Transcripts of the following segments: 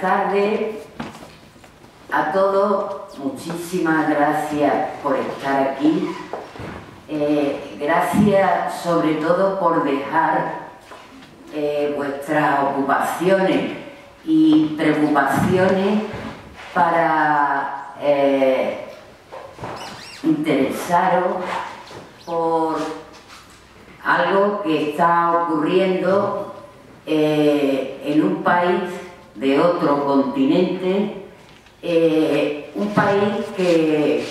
Buenas tardes a todos. Muchísimas gracias por estar aquí. Eh, gracias sobre todo por dejar eh, vuestras ocupaciones y preocupaciones para eh, interesaros por algo que está ocurriendo en un país de otro continente, eh, un país que,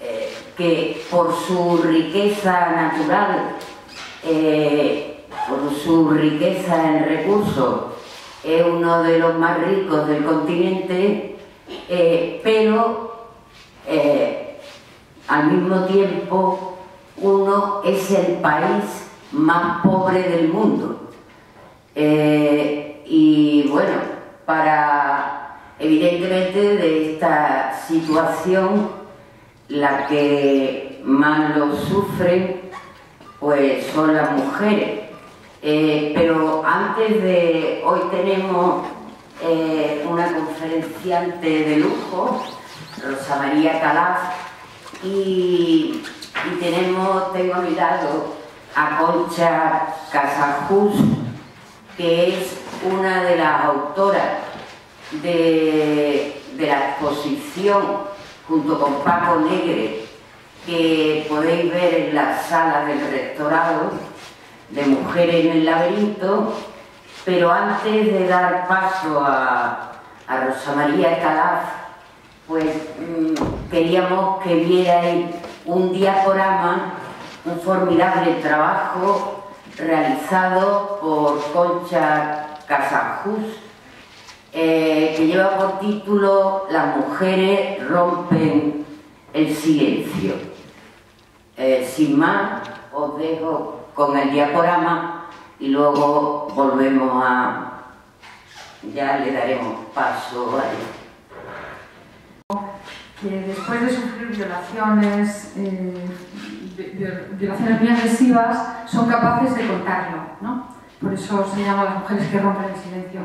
eh, que por su riqueza natural, eh, por su riqueza en recursos, es uno de los más ricos del continente, pero al mismo tiempo uno es el país más pobre del mundo. Y bueno, para evidentemente de esta situación la que más lo sufren pues son las mujeres. Eh, pero antes de hoy tenemos eh, una conferenciante de lujo, Rosa María Calaf, y, tenemos, tengo a mi lado a Concha Casajus, que es una de las autoras de, la exposición junto con Paco Negre que podéis ver en la sala del rectorado de Mujeres en el Laberinto, pero antes de dar paso a, Rosa María Calaf, pues mm, queríamos que vierais un diaporama, un formidable trabajo realizado por Concha Casajus, eh, que lleva por título Las mujeres rompen el silencio. Eh, sin más, os dejo con el diaporama y luego volvemos a... ya le daremos paso a él. Que después de sufrir violaciones, eh, violaciones muy agresivas, son capaces de contarlo, ¿no? Por eso se llama las mujeres que rompen el silencio.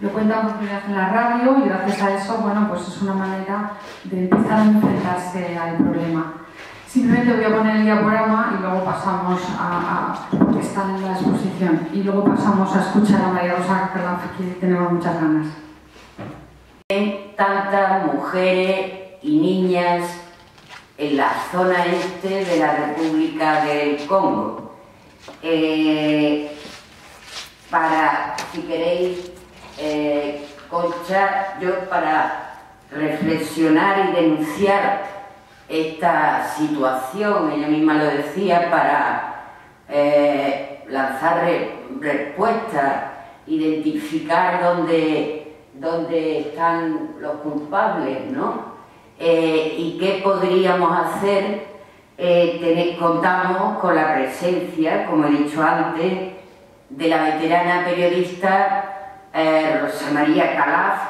Lo cuentan por primera vez en la radio y gracias a eso, bueno, pues es una manera de empezar a enfrentarse al problema. Simplemente voy a poner el diaporama y luego pasamos a, a que está en la exposición, y luego pasamos a escuchar a María Rosa que tenemos muchas ganas. Tantas mujeres y niñas en la zona este de la República del Congo. Eh, para, si queréis, eh, yo para reflexionar y denunciar esta situación, ella misma lo decía, para eh, lanzar respuestas, identificar dónde, dónde están los culpables, ¿no? Eh, y qué podríamos hacer. contamos con la presencia, como he dicho antes, de la veterana periodista eh, Rosa María Calaf.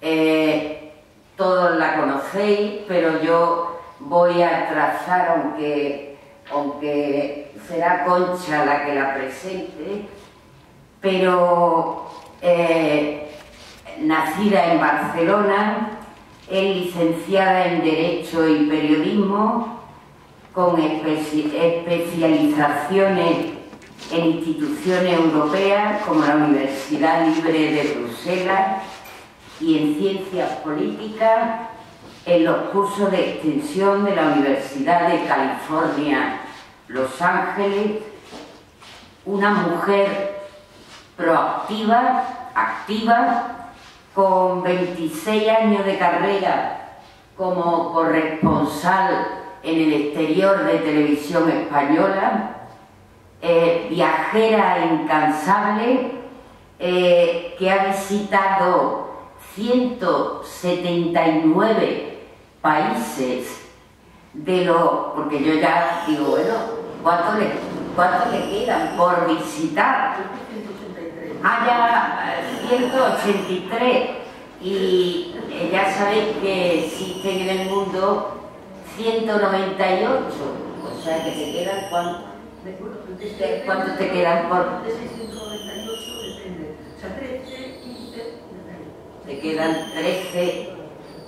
Eh, todos la conocéis, pero yo voy a trazar, aunque, aunque será Concha la que la presente, pero eh, nacida en Barcelona, es licenciada en Derecho y Periodismo, con especializaciones en instituciones europeas como la Universidad Libre de Bruselas y en Ciencias Políticas en los cursos de extensión de la Universidad de California, Los Ángeles, una mujer proactiva, activa, con 26 años de carrera como corresponsal en el exterior de televisión española, eh, viajera incansable eh, que ha visitado 179 países de lo porque yo ya digo, bueno, ¿cuánto le, cuánto le quedan por visitar? Ah, ya 183 y eh, ya sabéis que existen en el mundo 198, o sea que se quedan cuánto ¿Cuánto te quedan por...? De 698 depende. O sea, 13, 15, depende. te quedan 13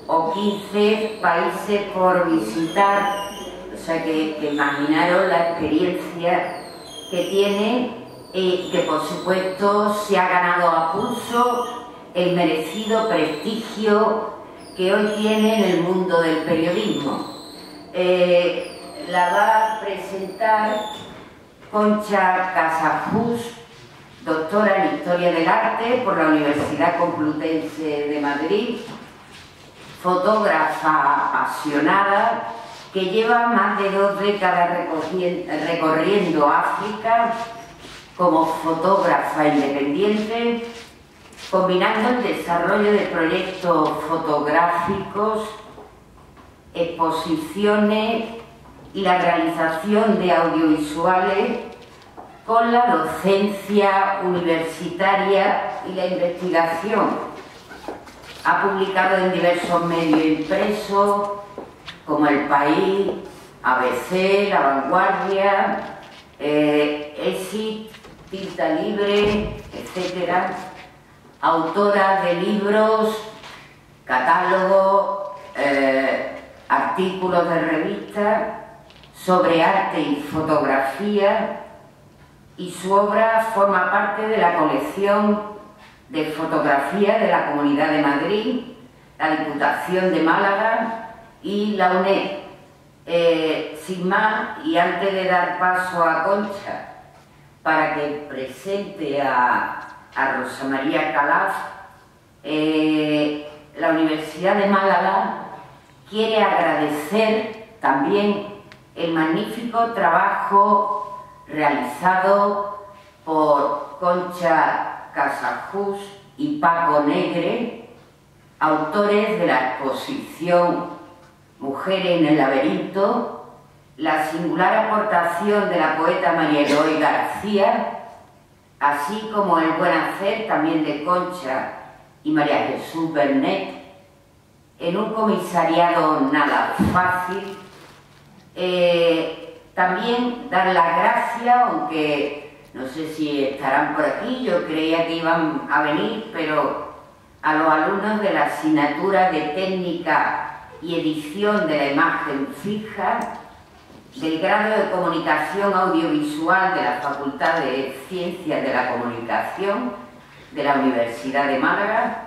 o 15 países por visitar, o sea que, imaginaros la experiencia que tiene y que por supuesto se ha ganado a pulso el merecido prestigio que hoy tiene en el mundo del periodismo. Eh, la va a presentar Concha Casajus, doctora en Historia del Arte por la Universidad Complutense de Madrid, fotógrafa apasionada que lleva más de dos décadas recorriendo África como fotógrafa independiente, combinando el desarrollo de proyectos fotográficos, exposiciones y la realización de audiovisuales con la docencia universitaria y la investigación. Ha publicado en diversos medios impresos como El País, ABC, La Vanguardia, eh, ESIT, Tinta Libre, etc. Autora de libros, catálogos, eh, artículos de revistas sobre arte y fotografía y su obra forma parte de la colección de fotografía de la Comunidad de Madrid, la Diputación de Málaga y la UNED. Eh, sin más, y antes de dar paso a Concha para que presente a, Rosa María Calaf, eh, la Universidad de Málaga quiere agradecer también el magnífico trabajo realizado por Concha Casajus y Paco Negre, autores de la exposición Mujeres en el laberinto, la singular aportación de la poeta María Eloy García, así como el buen hacer también de Concha y María Jesús Bernet, en un comisariado nada fácil, eh, también dar las gracias, aunque no sé si estarán por aquí, yo creía que iban a venir, pero a los alumnos de la asignatura de técnica y edición de la imagen fija del grado de comunicación audiovisual de la Facultad de Ciencias de la Comunicación de la Universidad de Málaga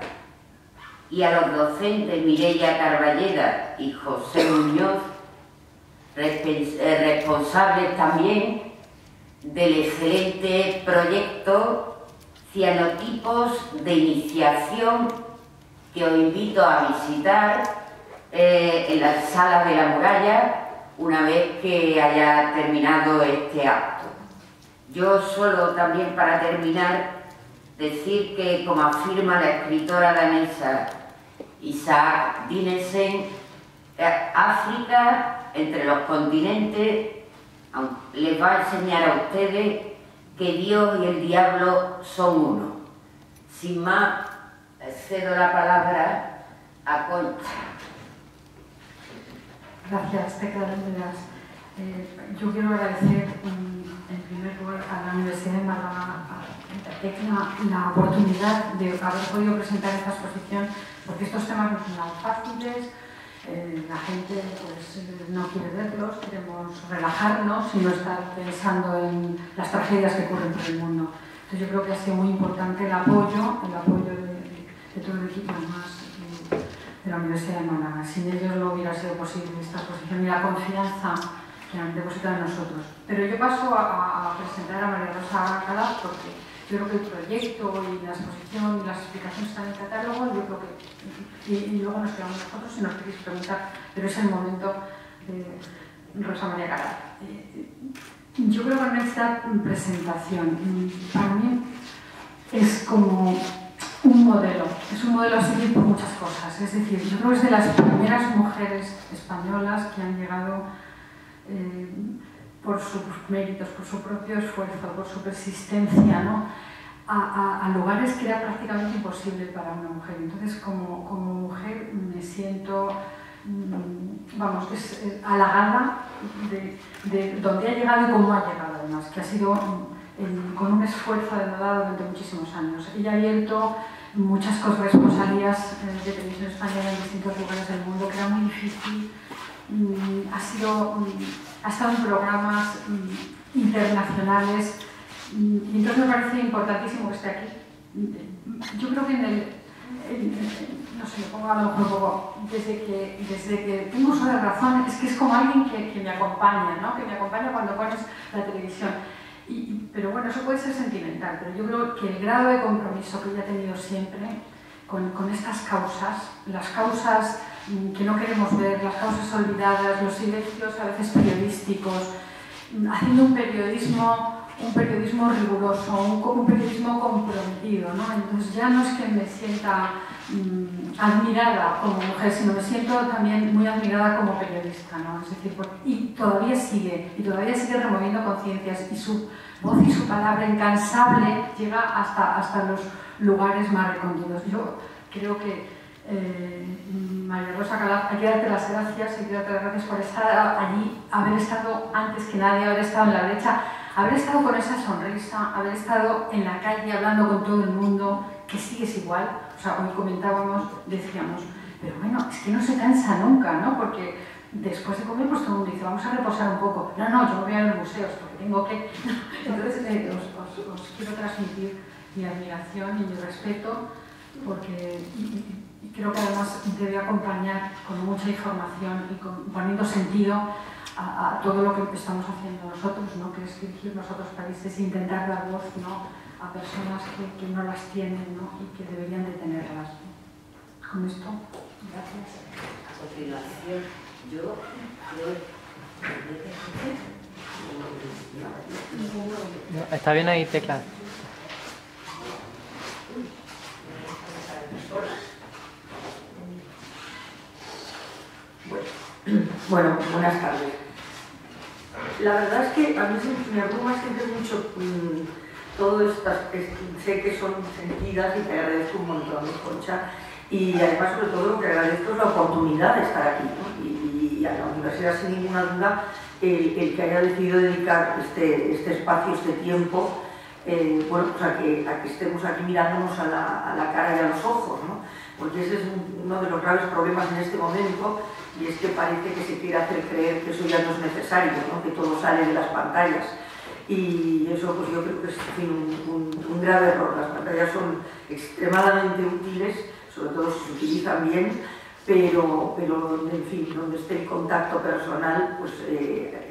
y a los docentes Mireia Carballeda y José Muñoz eh, responsables también del excelente proyecto Cianotipos de Iniciación que os invito a visitar eh, en la sala de la muralla una vez que haya terminado este acto. Yo solo también para terminar decir que como afirma la escritora danesa Isaac Dinesen, África entre los continentes les va a enseñar a ustedes que Dios y el diablo son uno. Sin más, cedo la palabra a Concha. Gracias, te eh, yo quiero agradecer en primer lugar a la Universidad de Málaga la, oportunidad de haber podido presentar esta exposición, porque estos temas no son fáciles, eh, la gente pues, no quiere verlos, queremos relajarnos y no estar pensando en las tragedias que ocurren por el mundo. Entonces yo creo que ha sido muy importante el apoyo, el apoyo de, todo el equipo más de, la Universidad de Málaga. Sin ellos no hubiera sido posible esta exposición y la confianza que han depositado en nosotros. Pero yo paso a, presentar a María Rosa Calaz porque yo creo que el proyecto y la exposición y las explicaciones están en el catálogo, yo creo que y, luego nos quedamos nosotros si nos queréis preguntar, pero es el momento de Rosa María Cara. Eh, yo creo que esta presentación, para mí, es como un modelo, es un modelo a seguir por muchas cosas. Es decir, yo creo que es de las primeras mujeres españolas que han llegado eh, por sus méritos, por su propio esfuerzo, por su persistencia, ¿no? a, lugares que era prácticamente imposible para una mujer. Entonces, como, mujer me siento, mm, vamos, es, halagada de, de, dónde ha llegado y cómo ha llegado, además, que ha sido mm, con un esfuerzo denodado durante muchísimos años. Ella ha abierto muchas corresponsalías eh, de televisión española en distintos lugares del mundo, que era muy difícil. Mm, ha, sido, ha estado en programas mm, internacionales y entonces me parece importantísimo que esté aquí. Yo creo que en el, no sé, pongo a lo mejor un poco, desde que, desde que tengo uso de razón, es que es como alguien que, que me acompaña, ¿no? que me acompaña cuando pones la televisión. Y, pero bueno, eso puede ser sentimental, pero yo creo que el grado de compromiso que ella ha tenido siempre con, con estas causas, las causas mm, que no queremos ver, las causas olvidadas, los silencios a veces periodísticos, mm, haciendo un periodismo un periodismo riguroso, un, un periodismo comprometido. ¿no? Entonces ya no es que me sienta mm, admirada como mujer, sino me siento también muy admirada como periodista. ¿no? Es decir, y todavía sigue, y todavía sigue removiendo conciencias, y su voz y su palabra incansable llega hasta, hasta los lugares más recónditos. Yo creo que eh, María Rosa hay que darte las gracias, hay que darte las gracias por estar allí, haber estado antes que nadie, haber estado en la brecha, haber estado con esa sonrisa, haber estado en la calle hablando con todo el mundo, que sigues igual, o sea, hoy comentábamos, decíamos, pero bueno, es que no se cansa nunca, ¿no? Porque después de comer, pues todo el mundo dice, vamos a reposar un poco. No, no, yo me voy a los museos porque tengo que... Entonces, eh, os, quiero transmitir mi admiración y mi respeto, porque creo que además debe acompañar con mucha información y con, poniendo sentido a, todo lo que estamos haciendo nosotros, ¿no? que es dirigirnos a otros países e intentar dar voz ¿no? a personas que, que, no las tienen ¿no? y que deberían de tenerlas. Con esto, gracias. A continuación, yo no, está bien ahí, tecla. Bueno, buenas tardes. La verdad es que a mí me abruma siempre mucho mmm, todo estas, sé que son sentidas y te agradezco un montón, Concha, y además sobre todo lo que agradezco es la oportunidad de estar aquí, y, a la universidad sin ninguna duda el, que haya decidido dedicar este, este espacio, este tiempo, eh, bueno, pues a que, estemos aquí mirándonos a la, a la, cara y a los ojos, ¿no? porque ese es uno de los graves problemas en este momento, y es que parece que se quiere hacer creer que eso ya no es necesario, que todo sale de las pantallas. Y eso pues yo creo que es un, grave error. Las pantallas son extremadamente útiles, sobre todo si se utilizan bien, pero, pero en fin, donde esté el contacto personal, pues eh,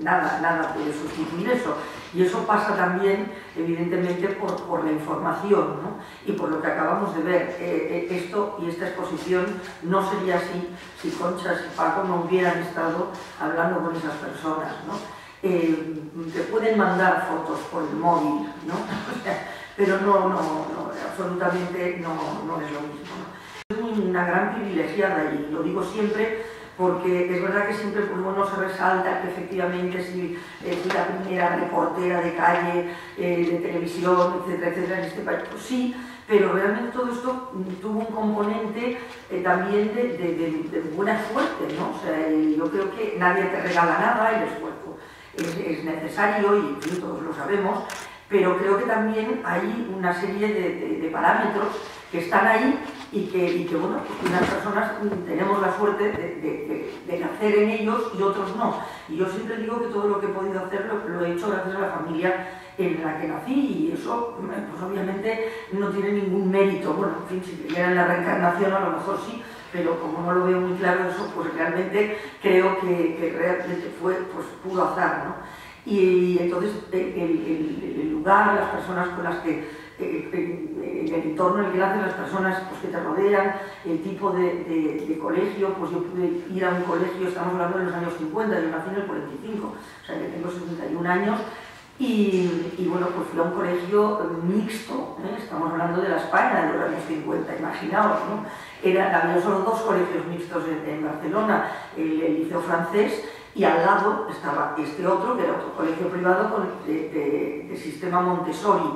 nada, nada puede sustituir eso. Y eso pasa también, evidentemente, por, la información ¿no? y por lo que acabamos de ver. Eh, eh, esto y esta exposición no sería así si Conchas y Paco no hubieran estado hablando con esas personas. ¿no? Eh, te pueden mandar fotos por el móvil, ¿no? pero no, no, no, absolutamente no, no es lo mismo. Es una gran privilegiada y lo digo siempre porque es verdad que siempre pues, uno se resalta que efectivamente si es la primera reportera de calle, eh, de televisión, etcétera, etcétera, en este país, pues sí, pero realmente todo esto tuvo un componente eh, también de, buena suerte, ¿no? O sea, yo creo que nadie te regala nada, el esfuerzo es, necesario y todos lo sabemos, pero creo que también hay una serie de parámetros que están ahí y que, bueno, pues unas personas tenemos la suerte de, nacer en ellos y otros no. Y yo siempre digo que todo lo que he podido hacer lo, he hecho gracias a la familia en la que nací y eso pues obviamente no tiene ningún mérito. Bueno, en fin, si creyera en la reencarnación a lo mejor sí, pero como no lo veo muy claro eso, pues realmente creo que, realmente fue pues, puro azar, ¿no? Y entonces el, el lugar, las personas con las que el entorno en el que nacen las personas pues, que te rodean, el tipo de, colegio, pues yo pude ir a un colegio, estamos hablando de los años 50, yo nací en el 45, o sea que tengo 71 años, y, bueno, pues fui a un colegio mixto, ¿eh? estamos hablando de la España de los años 50, imaginaos, ¿no? Era, había solo dos colegios mixtos en, Barcelona, el, Liceo Francés, y al lado estaba este otro, que era otro colegio privado con, de sistema Montessori.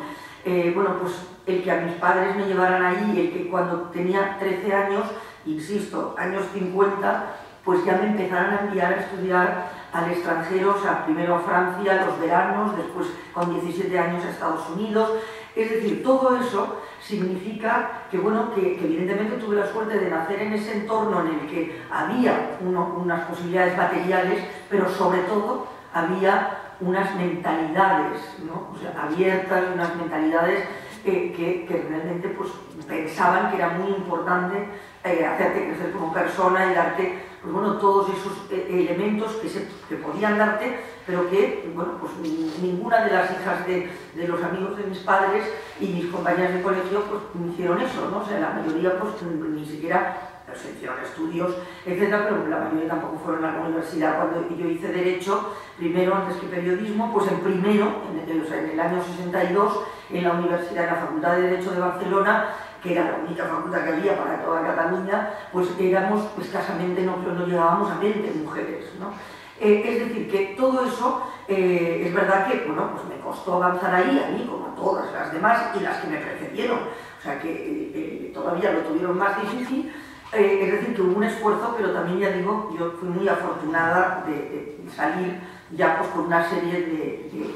Eh, bueno, pues el que a mis padres me llevaran ahí, el que cuando tenía 13 años, insisto, años 50, pues ya me empezaron a enviar a estudiar al extranjero, o sea, primero a Francia, los veranos, después con 17 años a Estados Unidos, Es decir, todo eso significa que, bueno, que, evidentemente tuve la suerte de nacer en ese entorno en el que había unas posibilidades materiales, pero sobre todo había unas mentalidades ¿no? abiertas, unas mentalidades que, realmente pues, pensaban que era muy importante eh, hacerte crecer como persona y darte pues, bueno, todos esos eh, elementos que, se, que podían darte, pero que bueno, pues, ninguna de las hijas de, de, los amigos de mis padres y mis compañeras de colegio pues, hicieron eso, ¿no? o sea, la mayoría pues, ni siquiera se hicieron estudios, etcétera, pero la mayoría tampoco fueron a la universidad. Cuando yo hice Derecho, primero antes que Periodismo, pues en primero, en el, año 62, en la Universidad, en la Facultad de Derecho de Barcelona, que era la única facultad que había para toda Cataluña, pues éramos escasamente, no, no llegábamos a 20 mujeres. ¿no? Eh, es decir, que todo eso eh, es verdad que bueno, pues me costó avanzar ahí, a mí como a todas las demás y las que me precedieron. O sea que eh, todavía lo tuvieron más difícil, eh, es decir, que hubo un esfuerzo, pero también ya digo, yo fui muy afortunada de, salir ya pues, con una serie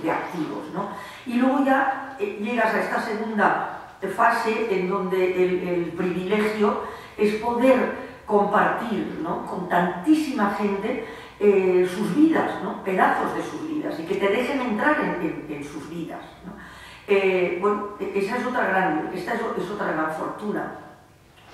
de, activos. ¿no? Y luego ya eh, llegas a esta segunda fase en donde el, privilegio es poder compartir ¿no? con tantísima gente eh, sus vidas, ¿no? pedazos de sus vidas, y que te dejen entrar en, sus vidas. bueno, e-, esa es otra gran, esta es otra gran fortuna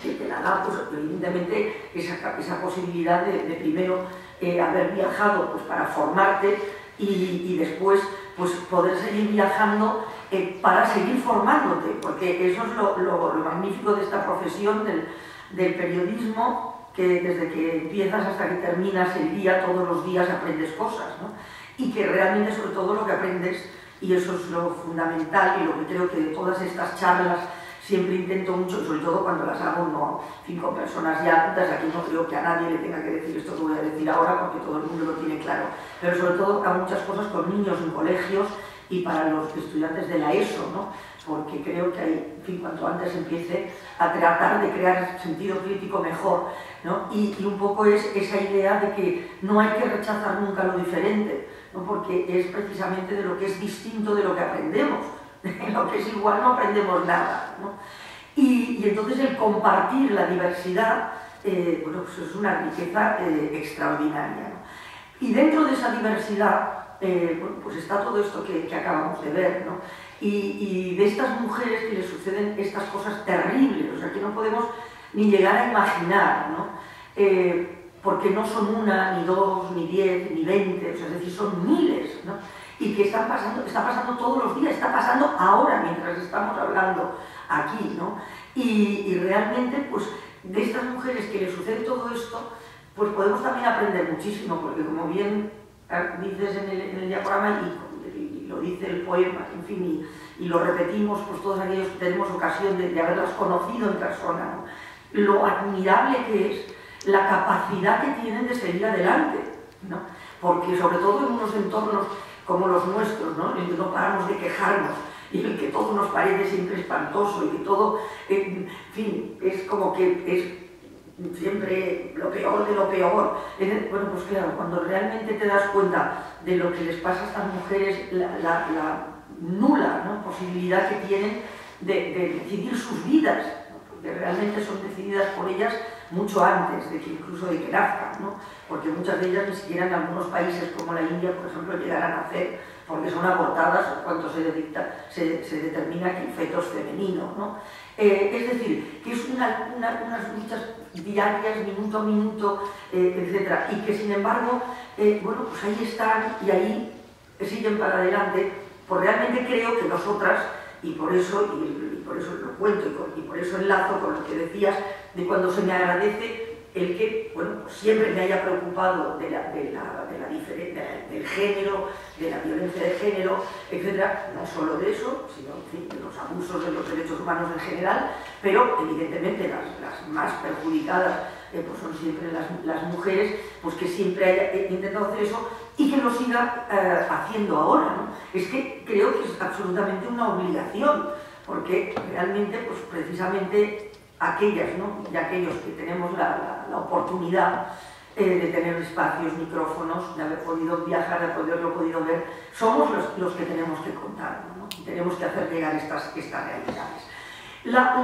que te la da, pues, evidentemente, esa, esa posibilidad de, primero eh, haber viajado pues, para formarte y, después pues, poder seguir viajando eh, para seguir formándote, porque eso es lo, magnífico de esta profesión del, del, periodismo, que desde que empiezas hasta que terminas el día, todos los días aprendes cosas, ¿no? y que realmente sobre todo lo que aprendes, y eso es lo fundamental y lo que creo que de todas estas charlas siempre intento mucho, sobre todo cuando las hago no cinco personas ya adultas, aquí no creo que a nadie le tenga que decir esto que voy a decir ahora porque todo el mundo lo tiene claro, pero sobre todo a muchas cosas con niños en colegios y para los estudiantes de la ESO, ¿no? porque creo que hay, fin, cuanto antes empiece a tratar de crear sentido crítico mejor, ¿no? y, y, un poco es esa idea de que no hay que rechazar nunca lo diferente, ¿no? porque es precisamente de lo que es distinto de lo que aprendemos, en lo que es igual no aprendemos nada. ¿no? Y, entonces el compartir la diversidad eh, bueno, pues es una riqueza eh, extraordinaria. Y dentro de esa diversidad eh, bueno, pues está todo esto que, acabamos de ver. ¿no? Y, y, de estas mujeres que les suceden estas cosas terribles, o sea, que no podemos ni llegar a imaginar. ¿no? porque no son una, ni dos, ni diez, ni veinte, o sea, es decir, son miles. ¿no? Y que están pasando, está pasando todos los días, está pasando ahora mientras estamos hablando aquí, ¿no? Y, realmente, pues, de estas mujeres que les sucede todo esto, pues podemos también aprender muchísimo, porque como bien eh, dices en el, diagrama y, lo dice el poema, en fin, y, lo repetimos, pues todos aquellos que tenemos ocasión de, haberlas conocido en persona, lo admirable que es la capacidad que tienen de seguir adelante, ¿no? porque sobre todo en unos entornos como los nuestros, ¿no? en que no paramos de quejarnos y en que todo nos parece siempre espantoso y que todo, en fin, es como que es siempre lo peor de lo peor. Bueno, pues claro, cuando realmente te das cuenta de lo que les pasa a estas mujeres, la, nula posibilidad que tienen de, decidir sus vidas, porque realmente son decididas por ellas mucho antes de que incluso de que nazcan, ¿no? porque muchas de ellas ni siquiera en algunos países como la India, por ejemplo, llegarán a nacer porque son abortadas cuando se, se, determina que el feto es femenino. ¿no? Eh, es decir, que es una, unas luchas diarias, minuto a minuto, eh, etc. Y que sin embargo, eh, bueno, pues ahí están y ahí siguen para adelante, pues realmente creo que nosotras, y por eso, por eso lo cuento y, por eso enlazo con lo que decías, de cuando se me agradece el que bueno, pues siempre me haya preocupado de la, de la, de la del género, de la violencia de género, etc. No solo de eso, sino de los abusos de los derechos humanos en general, pero evidentemente las, las más perjudicadas eh, pues son siempre las, las, mujeres, pues que siempre haya intentado hacer eso y que lo siga eh, haciendo ahora. ¿no? Es que creo que es absolutamente una obligación, porque realmente, pues precisamente aquellas ¿no? y aquellos que tenemos la, la, oportunidad, eh, de tener espacios, micrófonos, de haber podido viajar, de haberlo podido ver, somos los, los que tenemos que contarlo ¿no? y tenemos que hacer llegar estas, estas realidades. La,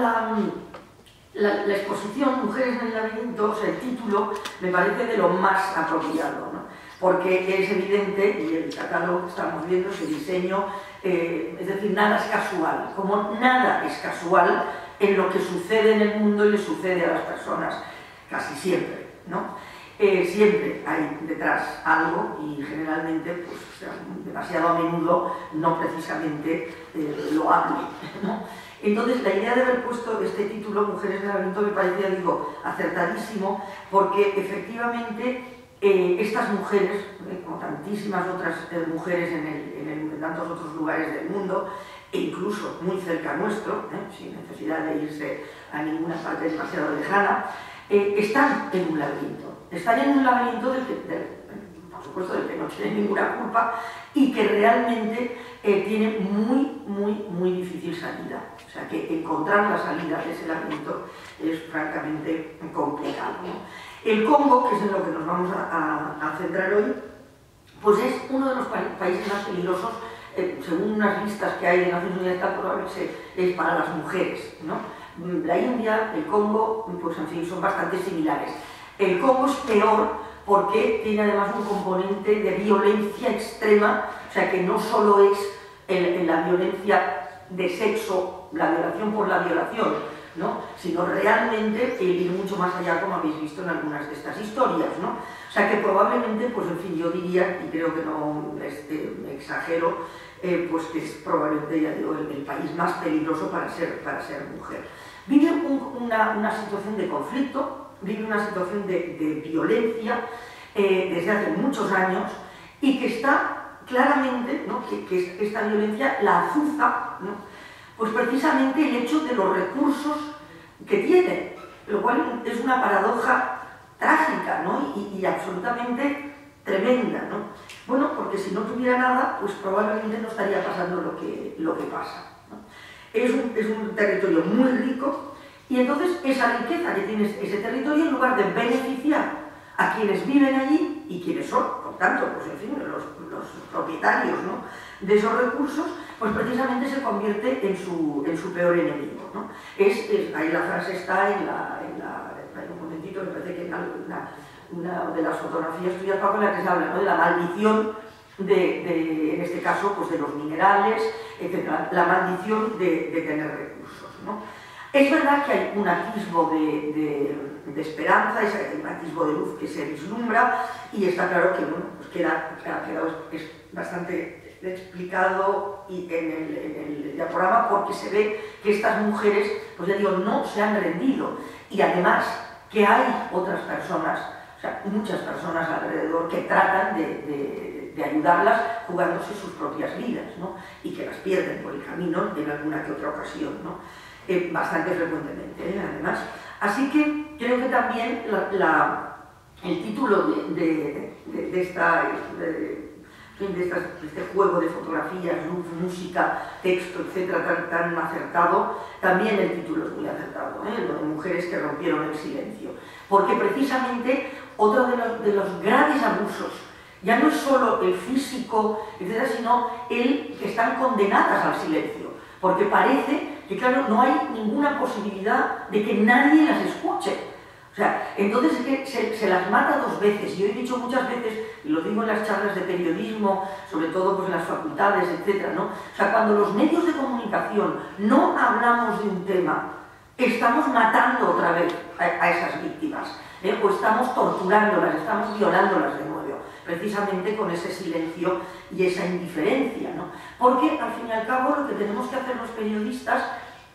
la, la, exposición Mujeres en el laberinto, o sea, el título, me parece de lo más apropiado, ¿no? porque es evidente, y el catálogo que estamos viendo, ese diseño, eh, es decir, nada es casual, como nada es casual en lo que sucede en el mundo y le sucede a las personas, casi siempre, ¿no? Eh, siempre hay detrás algo y generalmente, pues, demasiado a menudo, no precisamente eh, lo hable. ¿no? Entonces, la idea de haber puesto este título, Mujeres del laberinto, me parecía, digo, acertadísimo, porque efectivamente eh, estas mujeres, como tantísimas otras mujeres en, tantos otros lugares del mundo, e incluso muy cerca nuestro, sin necesidad de irse a ninguna parte demasiado lejana, están en un laberinto están en un laberinto del que, por supuesto, del que no tienen ninguna culpa y que realmente eh, tiene muy, muy, muy difícil salida. O sea que encontrar la salida de ese laberinto es francamente complicado. El Congo, que es en lo que nos vamos a, centrar hoy, pues es uno de los países más peligrosos, eh, según unas listas que hay de Naciones Unidas, probablemente es para las mujeres. ¿no? La India, el Congo, pues en fin, son bastante similares. El Congo es peor porque tiene además un componente de violencia extrema, o sea que no solo es la violencia de sexo, la violación por la violación, ¿no? sino realmente el ir mucho más allá, como habéis visto en algunas de estas historias. ¿no? O sea que probablemente, pues en fin, yo diría, y creo que no este, me exagero, eh, pues que es probablemente, ya digo, el, país más peligroso para ser, para ser mujer. Vive una, una situación de conflicto, vive una situación de, violencia eh, desde hace muchos años y que está claramente, ¿no? que, esta violencia la azuza, ¿no? Pues precisamente el hecho de los recursos que tiene, lo cual es una paradoja trágica ¿no? y, absolutamente tremenda. ¿no? Bueno, porque si no tuviera nada, pues probablemente no estaría pasando lo que, lo que pasa. Es, un, es un territorio muy rico, y entonces esa riqueza que tiene ese territorio, en lugar de beneficiar a quienes viven allí y quienes son, por tanto, pues en fin, los, propietarios de esos recursos, pues precisamente se convierte en su, en su peor enemigo. ¿no? Es, ahí la frase está en la, en la, un momentito, me parece que una, una de las fotografías tuyas, Paco, en la que se habla de la maldición de, de, en este caso, pues de los minerales, etc. La maldición de, de tener recursos. ¿no? Es verdad que hay un atisbo de, esperanza, hay un atisbo de luz que se vislumbra y está claro que bueno, pues queda, es bastante explicado y en, el, diaporama porque se ve que estas mujeres, pues ya digo, no se han rendido y además que hay otras personas, o sea, muchas personas alrededor que tratan de, de ayudarlas jugándose sus propias vidas ¿no? y que las pierden por el camino en alguna que otra ocasión. ¿no? Eh, bastante frecuentemente, ¿eh? además. Así que creo que también el título de, esta, este juego de fotografías, luz, música, texto, etcétera, tan, acertado, también el título es muy acertado, ¿eh? lo de mujeres que rompieron el silencio. Porque precisamente otro de los, de graves abusos ya no es solo el físico, etcétera, sino el que están condenadas al silencio, porque parece que claro, no hay ninguna posibilidad de que nadie las escuche. O sea, entonces es que se, las mata dos veces. Yo he dicho muchas veces, y lo digo en las charlas de periodismo, sobre todo pues, en las facultades, etc. ¿no? O sea, cuando los medios de comunicación no hablamos de un tema, estamos matando otra vez a, esas víctimas, ¿eh? o estamos torturándolas, estamos violándolas de nuevo precisamente con ese silencio y esa indiferencia, ¿no? Porque al fin y al cabo lo que tenemos que hacer los periodistas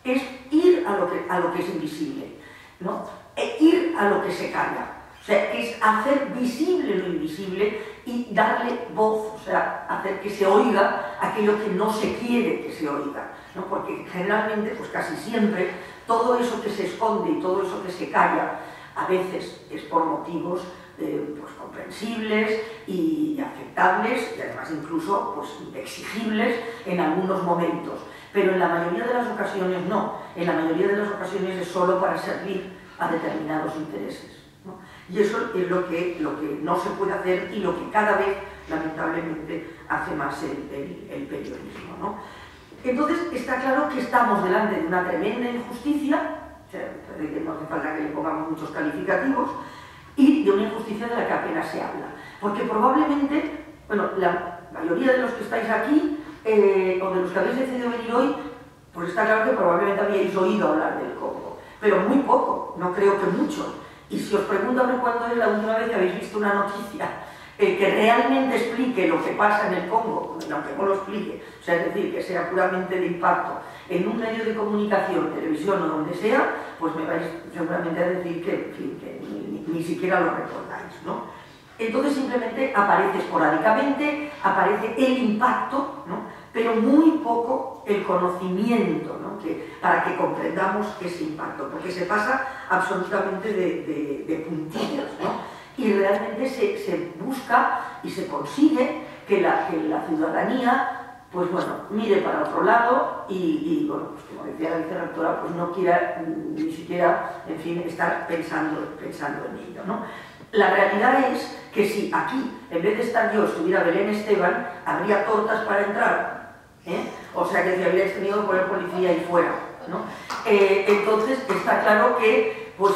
es ir a lo que, a lo que es invisible, ¿no? E ir a lo que se calla. O sea, es hacer visible lo invisible y darle voz, o sea, hacer que se oiga aquello que no se quiere que se oiga. ¿no? Porque generalmente, pues casi siempre, todo eso que se esconde y todo eso que se calla, a veces es por motivos eh, pues, comprensibles y aceptables y además incluso pues, exigibles en algunos momentos. Pero en la mayoría de las ocasiones no. En la mayoría de las ocasiones es solo para servir a determinados intereses. Y eso es lo que, lo que no se puede hacer y lo que cada vez, lamentablemente, hace más el, periodismo. ¿no? Entonces, está claro que estamos delante de una tremenda injusticia, o sea, no hace falta que le pongamos muchos calificativos, y de una injusticia de la que apenas se habla. Porque probablemente, bueno, la mayoría de los que estáis aquí, eh, o de los que habéis decidido venir hoy, pues está claro que probablemente habíais oído hablar del Congo, pero muy poco, no creo que mucho. Y si os pregunto cuándo es la última vez que habéis visto una noticia eh, que realmente explique lo que pasa en el Congo, aunque no lo explique, o sea, es decir, que sea puramente de impacto en un medio de comunicación, televisión o donde sea, pues me vais seguramente a decir que, ni, siquiera lo recordáis, ¿no? Entonces simplemente aparece esporádicamente, aparece el impacto, ¿no? pero muy poco el conocimiento ¿no? que, para que comprendamos ese impacto, porque se pasa absolutamente de, de, puntillas. ¿no? Y realmente se, busca y se consigue que la, que la ciudadanía pues bueno, mire para otro lado y, y bueno, pues como decía la vicerrectora, pues no quiera ni siquiera, en fin, estar pensando, pensando en ello, ¿no? La realidad es que si aquí, en vez de estar yo, estuviera Belén Esteban, habría tortas para entrar, ¿eh? O sea que si habría tenido que poner policía ahí fuera, ¿no? Eh, entonces está claro que, pues,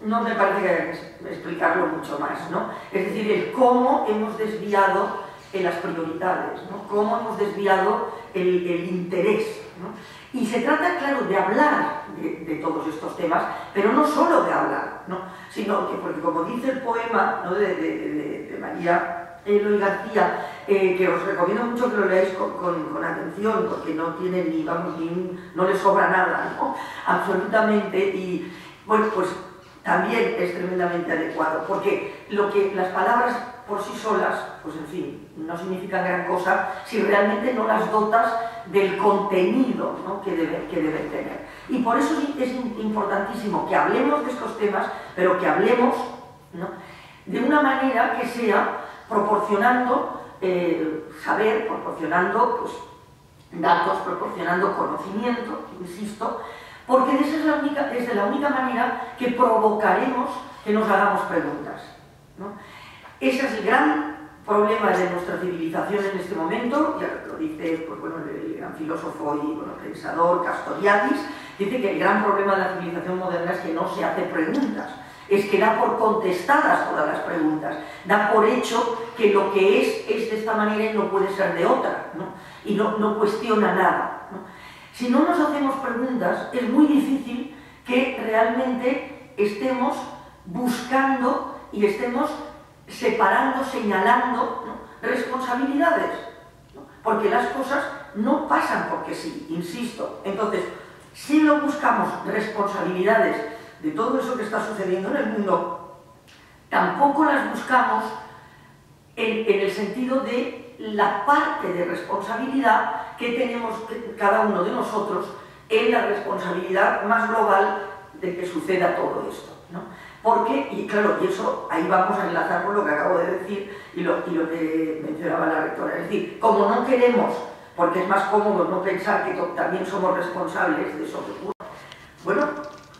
no me parece que haya que explicarlo mucho más, ¿no? Es decir, el cómo hemos desviado las prioridades, ¿no? cómo hemos desviado el, interés. ¿no? Y se trata, claro, de hablar de, todos estos temas, pero no solo de hablar, ¿no? sino que, porque como dice el poema ¿no? de, de, María Eloy García, eh, que os recomiendo mucho que lo leáis con, con, atención, porque no tiene ni, vamos, ni no le sobra nada, ¿no? absolutamente, y bueno, pues también es tremendamente adecuado, porque lo que las palabras por sí solas, pues en fin, no significan gran cosa si realmente no las dotas del contenido que, que deben tener. Y por eso es importantísimo que hablemos de estos temas, pero que hablemos de una manera que sea proporcionando eh, saber, proporcionando pues, datos, proporcionando conocimiento, insisto, porque esa es la única, es de la única manera que provocaremos que nos hagamos preguntas. Ese es el gran problema de nuestra civilización en este momento, ya lo dice pues, bueno, el gran filósofo y bueno, pensador Castoriadis, dice que el gran problema de la civilización moderna es que no se hace preguntas, es que da por contestadas todas las preguntas, da por hecho que lo que es es de esta manera y no puede ser de otra, ¿no? y no, no cuestiona nada. ¿no? Si no nos hacemos preguntas, es muy difícil que realmente estemos buscando y estemos separando, señalando responsabilidades, porque las cosas no pasan porque sí, insisto. Entonces, si no buscamos responsabilidades de todo eso que está sucediendo en el mundo, tampoco las buscamos en, en el sentido de la parte de responsabilidad que tenemos cada uno de nosotros en la responsabilidad más global de que suceda todo esto. ¿no? Porque, y claro, y eso ahí vamos a enlazar con lo que acabo de decir y lo, y lo que mencionaba la rectora. Es decir, como no queremos, porque es más cómodo no pensar que también somos responsables de eso que. Bueno,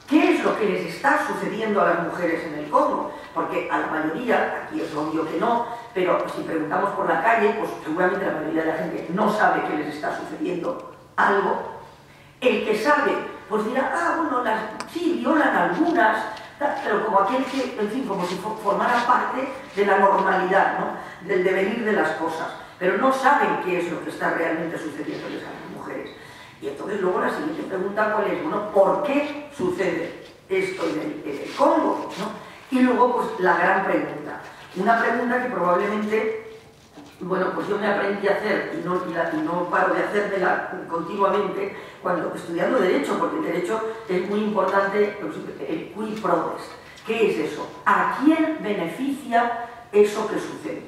¿qué es lo que les está sucediendo a las mujeres en el Congo? Porque a la mayoría, aquí es obvio que no, pero si preguntamos por la calle, pues seguramente la mayoría de la gente no sabe que les está sucediendo algo. El que sabe, pues dirá, ah, bueno, las, sí, violan algunas, pero como aquel que, en fin, como si formara parte de la normalidad, ¿no? del devenir de las cosas, pero no saben qué es lo que está realmente sucediendo a las mujeres. Y entonces luego la siguiente pregunta cuál es, bueno, ¿por qué sucede esto en el, Congo? Y luego, pues, la gran pregunta. Una pregunta que probablemente bueno, pues yo me aprendí a hacer y no, y no paro de hacérmela continuamente cuando estudiando Derecho, porque el Derecho es muy importante, pues, el qui prodest. ¿Qué es eso? ¿A quién beneficia eso que sucede?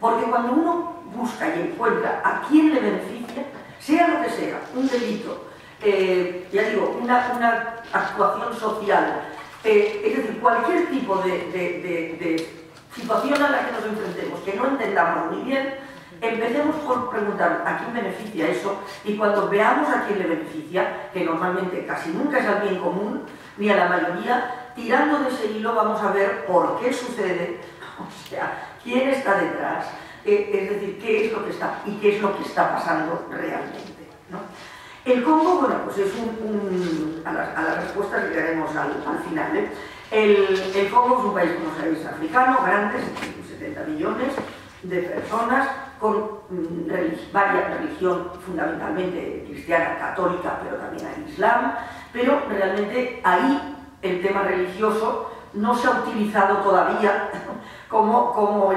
Porque cuando uno busca y encuentra a quién le beneficia, sea lo que sea, un delito, eh, ya digo, una, actuación social, eh, es decir, cualquier tipo de situación a la que nos enfrentemos, que no entendamos muy bien, empecemos por preguntar a quién beneficia eso y cuando veamos a quién le beneficia, que normalmente casi nunca es al bien común, ni a la mayoría, tirando de ese hilo vamos a ver por qué sucede, o sea, quién está detrás, eh, es decir, qué es lo que está y qué es lo que está pasando realmente. El Congo, bueno, pues es un, a, las, a, respuestas llegaremos al, al final. ¿eh? El, el, Congo es un país, como sabéis, africano, grande, 70 millones de personas, con mm, varias religión fundamentalmente cristiana, católica, pero también hay islam, pero realmente ahí el tema religioso no se ha utilizado todavía como, como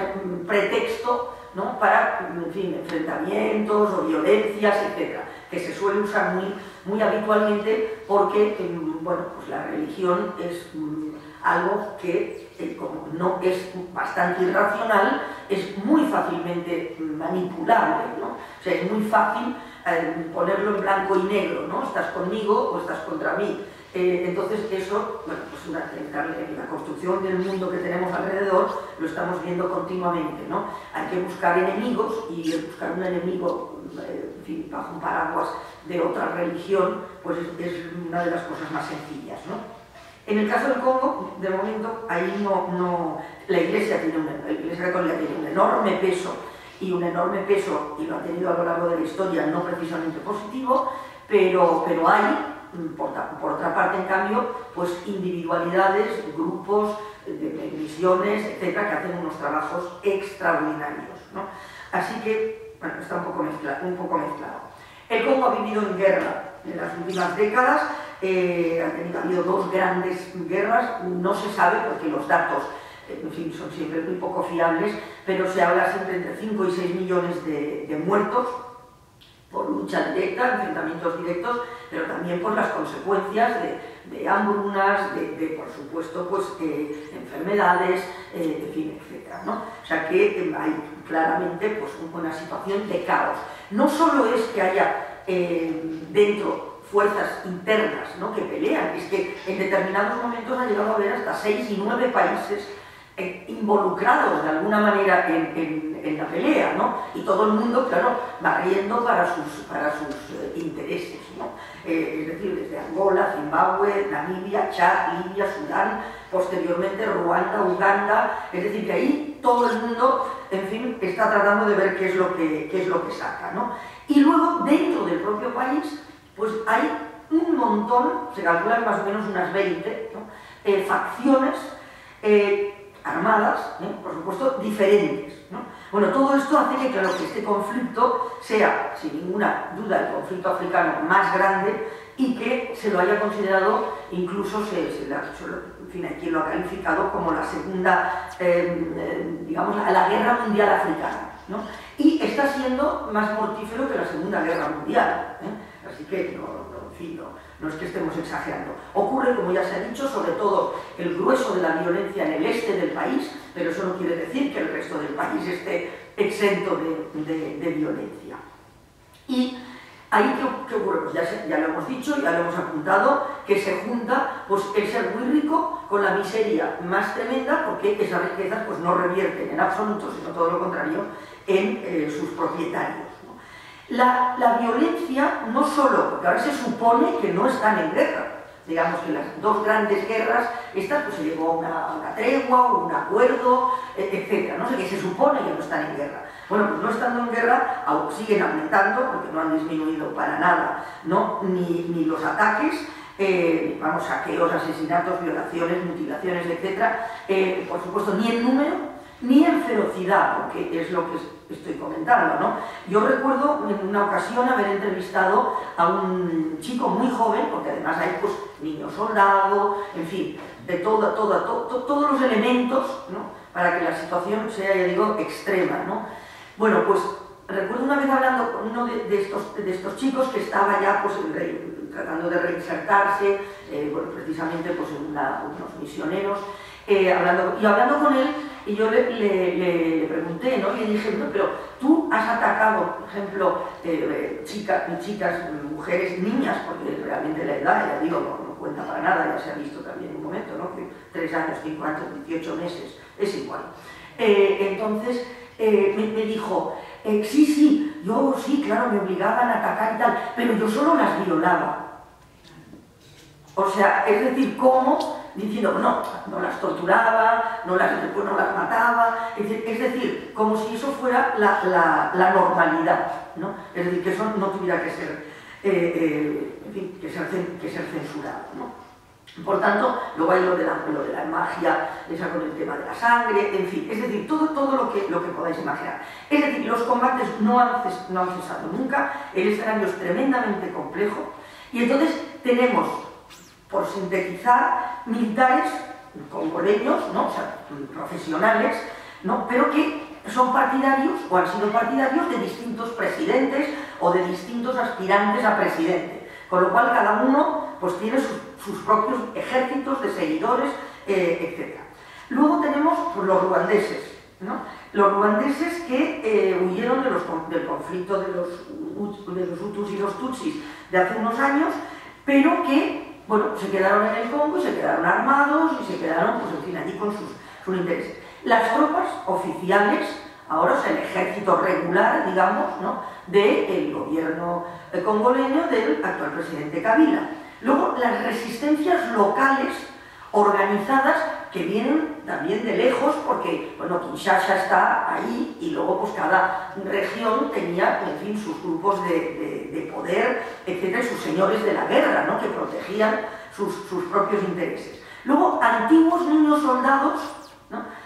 pretexto ¿no? para en fin, enfrentamientos o violencias, etc., que se suele usar muy, muy habitualmente porque mm, bueno, pues la religión es mm, algo que, eh, como no es bastante irracional, es muy fácilmente manipulable, ¿no? O sea, es muy fácil eh, ponerlo en blanco y negro, ¿no? Estás conmigo o estás contra mí. Eh, entonces eso, bueno, pues una, la construcción del mundo que tenemos alrededor lo estamos viendo continuamente, ¿no? Hay que buscar enemigos y buscar un enemigo, bajo un paraguas de otra religión, pues es, es, una de las cosas más sencillas, ¿no? En el caso del Congo, de momento, ahí no, no la Iglesia tiene un, la Iglesia Católica tiene un enorme peso y un enorme peso, y lo ha tenido a lo largo de la historia, no precisamente positivo, pero, pero hay por, por, otra parte, en cambio, pues individualidades, grupos, de, misiones, etcétera, que hacen unos trabajos extraordinarios. ¿no? Así que, bueno, está un poco, mezclado, un poco mezclado. El Congo ha vivido en guerra en las últimas décadas, eh, ha, tenido, ha habido dos grandes guerras, no se sabe porque los datos eh, son siempre muy poco fiables, pero se habla siempre entre 5 y 6 millones de, muertos, por lucha directa, enfrentamientos directos, pero también por las consecuencias de, de hambrunas, de, por supuesto, pues, eh, enfermedades, eh, fin, etc. ¿no? O sea que eh, hay claramente pues, una situación de caos. No solo es que haya eh, dentro fuerzas internas ¿no? que pelean, es que en determinados momentos ha llegado a haber hasta seis y nueve países eh, involucrados de alguna manera en, la pelea, ¿no? Y todo el mundo, claro, barriendo para sus, para sus eh, intereses, ¿no? Eh, es decir, desde Angola, Zimbabue, Namibia, Chad, Libia, Sudán, posteriormente Ruanda, Uganda, es decir, que ahí todo el mundo, en fin, está tratando de ver qué es lo que, qué es lo que saca, ¿no? Y luego, dentro del propio país, pues hay un montón, se calculan más o menos unas 20, ¿no? eh, facciones eh, armadas, por supuesto, diferentes. ¿no? Bueno, todo esto hace que, claro, que este conflicto sea, sin ninguna duda, el conflicto africano más grande y que se lo haya considerado, incluso se, se, fin, hay quien lo ha calificado como la segunda, eh, digamos, la guerra mundial africana. Y está siendo más mortífero que la segunda guerra mundial. Así que, no, no, no, es que estemos exagerando. Ocurre, como ya se ha dicho, sobre todo el grueso de la violencia en el este del país, pero eso no quiere decir que el resto del país esté exento de, de, violencia. Y ahí, ¿qué, ¿qué, ocurre? Pues ya, lo hemos dicho, ya lo hemos apuntado, que se junta pues, el ser muy rico con la miseria más tremenda, porque esas riquezas pues, no revierten en absoluto, sino todo lo contrario, en eh, sus propietarios. La, la, violencia no solo, porque ahora se supone que no están en guerra, digamos que las dos grandes guerras, estas pues se llegó a una, una tregua, un acuerdo, etc. No sé, que se supone que no están en guerra. Bueno, pues no estando en guerra, siguen aumentando, porque no han disminuido para nada, ¿no? Ni, ni los ataques, eh, vamos, saqueos, asesinatos, violaciones, mutilaciones, etc. Eh, por supuesto, ni en número, ni en ferocidad, porque es lo que estoy comentando, ¿no? Yo recuerdo en una ocasión haber entrevistado a un chico muy joven, porque además hay pues niño soldado, en fin, de todo, todos los elementos, ¿no? Para que la situación sea, ya digo, extrema, ¿no? Bueno, pues recuerdo una vez hablando con uno de, estos, de estos, chicos que estaba ya pues, tratando de reinsertarse, eh, bueno, precisamente pues, en unos misioneros, y hablando con él, y yo le, pregunté, ¿no? Y le dije, no, pero tú has atacado, por ejemplo, eh, chicas, chicas, mujeres, niñas, porque realmente la edad, ya digo, no, no, cuenta para nada, ya se ha visto también en un momento, ¿no? Tres años, cinco años, 18 meses, es igual. Eh, entonces, eh, me, dijo, sí, sí, yo sí, claro, me obligaban a atacar y tal, pero yo solo las violaba. O sea, es decir, cómo diciendo, no, no las torturaba, no las, después no las mataba, es decir, como si eso fuera la, la, normalidad, ¿no? es decir, que eso no tuviera que ser, eh, eh, que ser, que ser censurado. ¿no? Por tanto, luego hay lo de, la, de la magia, esa con el tema de la sangre, en fin, es decir, todo, todo lo, que, lo que podáis imaginar. Es decir, los combates no han, no han cesado nunca, el escenario es tremendamente complejo, y entonces tenemos, por sintetizar, militares congoleños, ¿no? o sea, profesionales, ¿no? pero que son partidarios o han sido partidarios de distintos presidentes o de distintos aspirantes a presidente, con lo cual cada uno pues tiene sus, propios ejércitos de seguidores, eh, etc. Luego tenemos pues, los ruandeses, ¿no? los ruandeses que eh, huyeron de los, del conflicto de los, de los Hutus y los Tutsis de hace unos años, pero que bueno, se quedaron en el Congo y se quedaron armados y se quedaron pues, en fin, allí con sus, sus intereses. Las tropas oficiales, ahora es el ejército regular, digamos, ¿no? del gobierno eh, congoleño del actual presidente Kabila. Luego, las resistencias locales organizadas que vienen también de lejos, porque, bueno, Kinshasa está ahí y luego pues cada región tenía, en fin, sus grupos de, poder, etcétera, sus señores de la guerra, ¿no?, que protegían sus, propios intereses. Luego, antiguos niños soldados,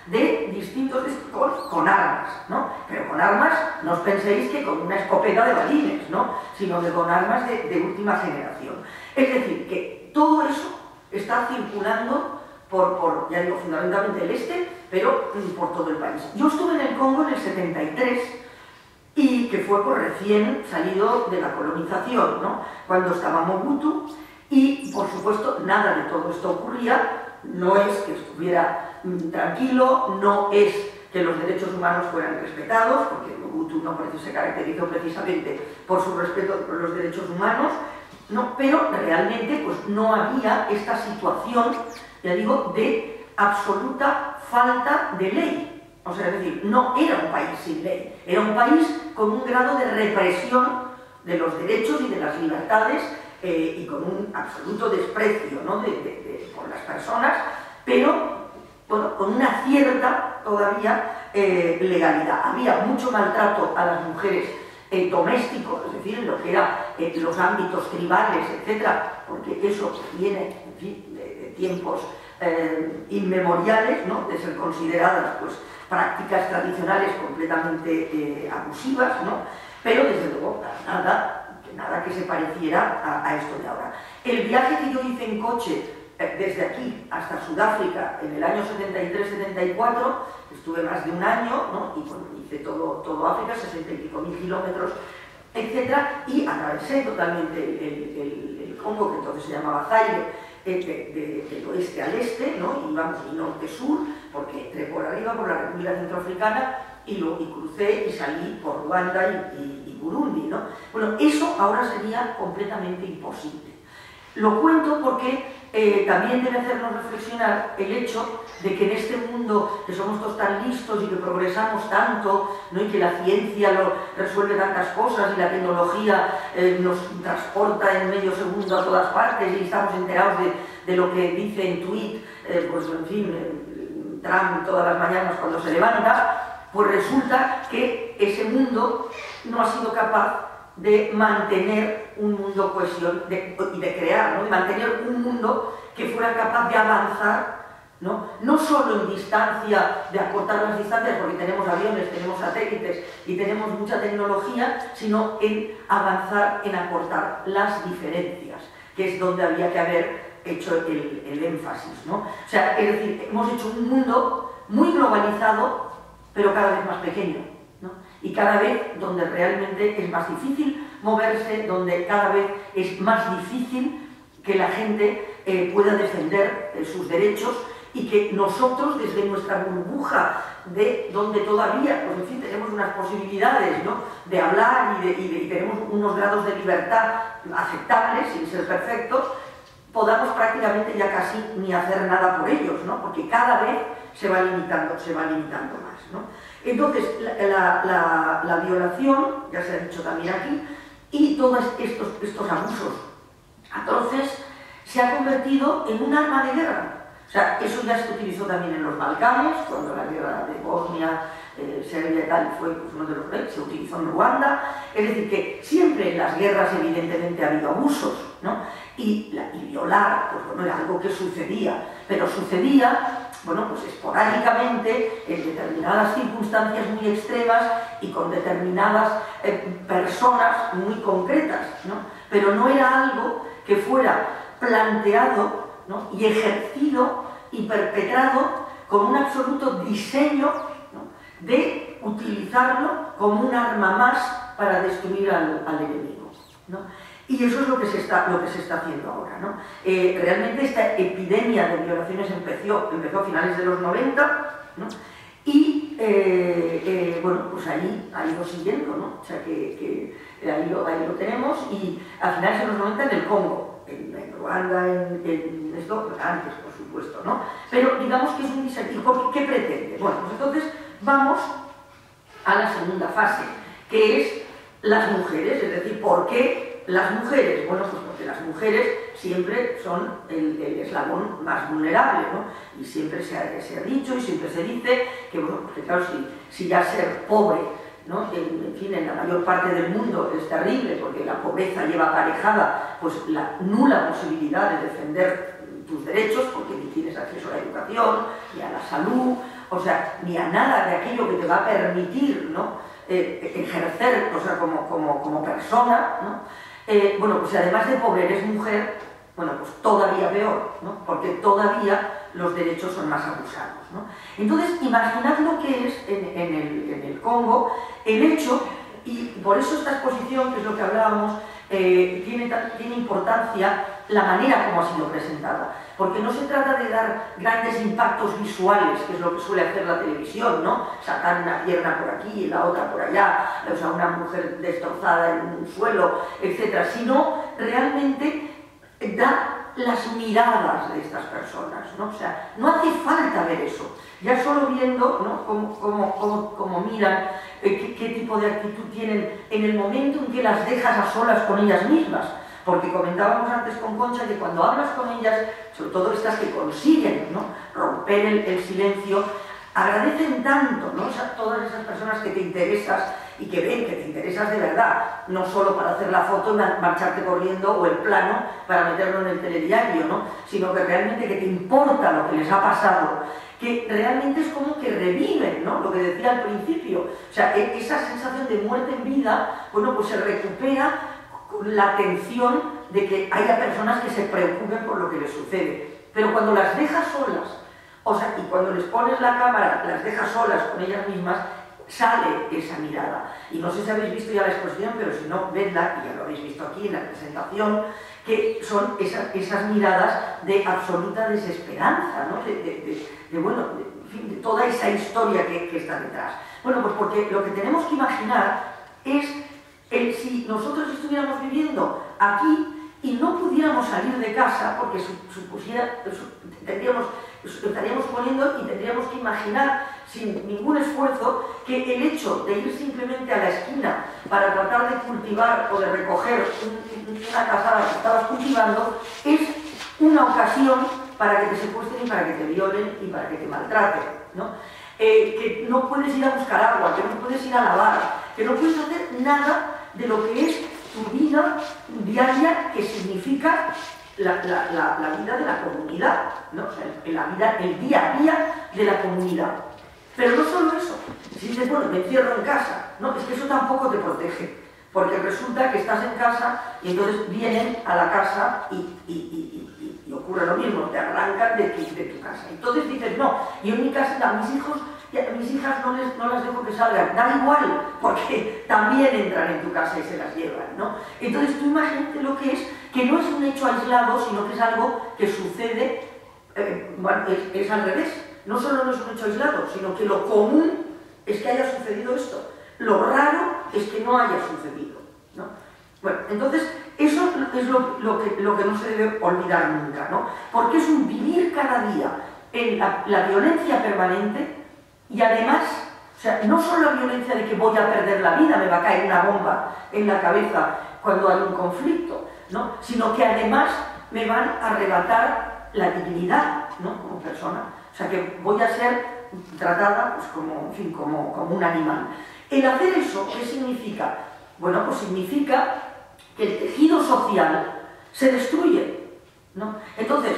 de distintos con, con, armas, ¿no? Pero con armas, no os penséis que con una escopeta de balines, ¿no? Sino que con armas de, de última generación. Es decir, que todo eso está circulando por, por, ya digo, fundamentalmente el este, pero mm, por todo el país. Yo estuve en el Congo en el 73 y que fue por recién salido de la colonización, ¿no? cuando estaba Mobutu, y por supuesto nada de todo esto ocurría, no es que estuviera mm, tranquilo, no es que los derechos humanos fueran respetados, porque Mobutu no se caracterizó precisamente por su respeto por los derechos humanos, no, pero realmente pues, no había esta situación, ya digo, de absoluta falta de ley. O sea, es decir, no era un país sin ley, era un país con un grado de represión de los derechos y de las libertades eh, y con un absoluto desprecio por las personas, pero bueno, con una cierta todavía eh, legalidad. Había mucho maltrato a las mujeres eh, doméstico, es decir, en lo que eran eh, los ámbitos tribales, etcétera, porque eso viene tiempos eh, inmemoriales, ¿no? de ser consideradas pues, prácticas tradicionales completamente abusivas, ¿no? pero desde luego nada, nada que se pareciera a, esto de ahora. El viaje que yo hice en coche desde aquí hasta Sudáfrica en el año 73-74, estuve más de un año, ¿no? y hice todo, todo África, 60 y pico mil kilómetros, etc. Y atravesé totalmente el, Congo, que entonces se llamaba Zaire, eh, del oeste al este, ¿no? y vamos norte-sur, porque entré por arriba por la República Centroafricana y, lo, y crucé y salí por Ruanda y, y Burundi. ¿no? Bueno, eso ahora sería completamente imposible. Lo cuento porque eh, también debe hacernos reflexionar el hecho de que en este mundo que somos todos tan listos y que progresamos tanto, ¿no? y que la ciencia lo resuelve tantas cosas y la tecnología eh, nos transporta en medio segundo a todas partes y estamos enterados de, lo que dice en tweet, eh, pues en fin, Trump todas las mañanas cuando se levanta, pues resulta que ese mundo no ha sido capaz de mantener un mundo cohesión y de crear, ¿no? de mantener un mundo que fuera capaz de avanzar, ¿no? no solo en distancia, de acortar las distancias, porque tenemos aviones, tenemos satélites y tenemos mucha tecnología, sino en avanzar, en acortar las diferencias, que es donde había que haber hecho el, el énfasis. ¿no? O sea, es decir, hemos hecho un mundo muy globalizado, pero cada vez más pequeño y cada vez donde realmente es más difícil moverse, donde cada vez es más difícil que la gente eh, pueda defender eh, sus derechos y que nosotros desde nuestra burbuja de donde todavía, pues en tenemos unas posibilidades ¿no? de hablar y, tenemos unos grados de libertad aceptables, sin ser perfectos, podamos prácticamente ya casi ni hacer nada por ellos, ¿no? porque cada vez se va limitando, se va limitando más. ¿no? Entonces, la, violación, ya se ha dicho también aquí, y todos estos, estos abusos atroces se ha convertido en un arma de guerra. sea, eso ya se utilizó también en los Balcanes, cuando la guerra de Bosnia, eh, Serbia y tal fue uno de los reyes, se utilizó en Ruanda. Es decir, que siempre en las guerras evidentemente ha habido abusos, ¿no? Y, violar, pues bueno, era algo que sucedía, pero sucedía, bueno, pues esporádicamente, en determinadas circunstancias muy extremas y con determinadas eh, personas muy concretas, ¿no? Pero no era algo que fuera planteado y ejercido y perpetrado con un absoluto diseño de utilizarlo como un arma más para destruir al, enemigo. Y eso es lo que se está, lo que se está haciendo ahora. Eh, realmente esta epidemia de violaciones empezó, empezó a finales de los 90 y eh, eh, bueno, pues ahí ha ido siguiendo, ¿no? o sea que, ahí, lo, ahí, lo, tenemos y a finales de los 90 en el Congo, en, Ruanda, en, esto, antes por supuesto, ¿no? Pero digamos que es un disertivo, ¿qué pretende? Bueno, pues entonces vamos a la segunda fase, que es las mujeres, es decir, ¿por qué las mujeres? Bueno, pues porque las mujeres siempre son el, eslabón más vulnerable, ¿no? Y siempre se ha, se ha, dicho y siempre se dice que, bueno, porque claro, si, si ya ser pobre, ¿no? En, fin, en la mayor parte del mundo es terrible porque la pobreza lleva aparejada pues la nula posibilidad de defender tus derechos porque ni tienes acceso a la educación, ni a la salud, o sea, ni a nada de aquello que te va a permitir ¿no? Eh, ejercer o sea, como, como, como persona, ¿no? Eh, bueno, pues además de pobre eres mujer, bueno, pues todavía peor, ¿no? porque todavía los derechos son más abusados. Entonces, imaginad lo que es en, en, el, en, el, Congo el hecho, y por eso esta exposición, que es lo que hablábamos, eh, tiene, tiene importancia la manera como ha sido presentada, porque no se trata de dar grandes impactos visuales, que es lo que suele hacer la televisión, ¿no? Sacar una pierna por aquí y la otra por allá, o sea, una mujer destrozada en un suelo, etcétera, sino realmente dar las miradas de estas personas, ¿no? O sea, no hace falta ver eso, ya solo viendo ¿no? cómo, miran, eh, qué, tipo de actitud tienen en el momento en que las dejas a solas con ellas mismas. Porque comentábamos antes con Concha que cuando hablas con ellas, sobre todo estas que consiguen ¿no? romper el, silencio, agradecen tanto ¿no? todas esas personas que te interesas y que ven que te interesas de verdad, no solo para hacer la foto y marcharte corriendo o el plano para meterlo en el telediario, ¿no? sino que realmente que te importa lo que les ha pasado, que realmente es como que reviven, ¿no? lo que decía al principio, o sea, e-, esa sensación de muerte en vida, bueno, pues se recupera la atención de que haya personas que se preocupen por lo que les sucede, pero cuando las dejas solas, o sea, y cuando les pones la cámara, las dejas solas con ellas mismas, sale esa mirada. Y no sé si habéis visto ya la exposición, pero si no, vedla, y ya lo habéis visto aquí en la presentación, que son esas, esas miradas de absoluta desesperanza, ¿no? de, bueno, de, toda esa historia que, está detrás. Bueno, pues porque lo que tenemos que imaginar es el, si nosotros estuviéramos viviendo aquí y no pudiéramos salir de casa, porque supusiera, tendríamos, estaríamos poniendo y tendríamos que imaginar sin ningún esfuerzo que el hecho de ir simplemente a la esquina para tratar de cultivar o de recoger una casada que estabas cultivando es una ocasión para que te secuestren y para que te violen y para que te maltraten. ¿no? Eh, que no puedes ir a buscar agua, que no puedes ir a lavar, que no puedes hacer nada de lo que es tu vida diaria, que significa la, vida de la comunidad, ¿no? la vida, el día a día de la comunidad. Pero no solo eso, si dices, bueno, me encierro en casa, no, es que eso tampoco te protege, porque resulta que estás en casa y entonces vienen a la casa y, ocurre lo mismo, te arrancan de, de, tu casa. Entonces dices, no, y en mi casa, a mis hijos, mis hijas no, les, no las dejo que salgan, da igual, porque también entran en tu casa y se las llevan, ¿no? Entonces tú imagínate lo que es, que no es un hecho aislado, sino que es algo que sucede, eh, es al revés no solo no es un hecho aislado, sino que lo común es que haya sucedido esto. Lo raro es que no haya sucedido. ¿no? Bueno, entonces, eso es lo, que, lo, que, no se debe olvidar nunca, ¿no? Porque es un vivir cada día en la violencia permanente y además, no solo la violencia de que voy a perder la vida, me va a caer una bomba en la cabeza cuando hay un conflicto, ¿no? sino que además me van a arrebatar la dignidad, como persona. O sea que voy a ser tratada pues, como, como, como un animal. El hacer eso, ¿qué significa? Bueno, pues significa que el tejido social se destruye. Entonces,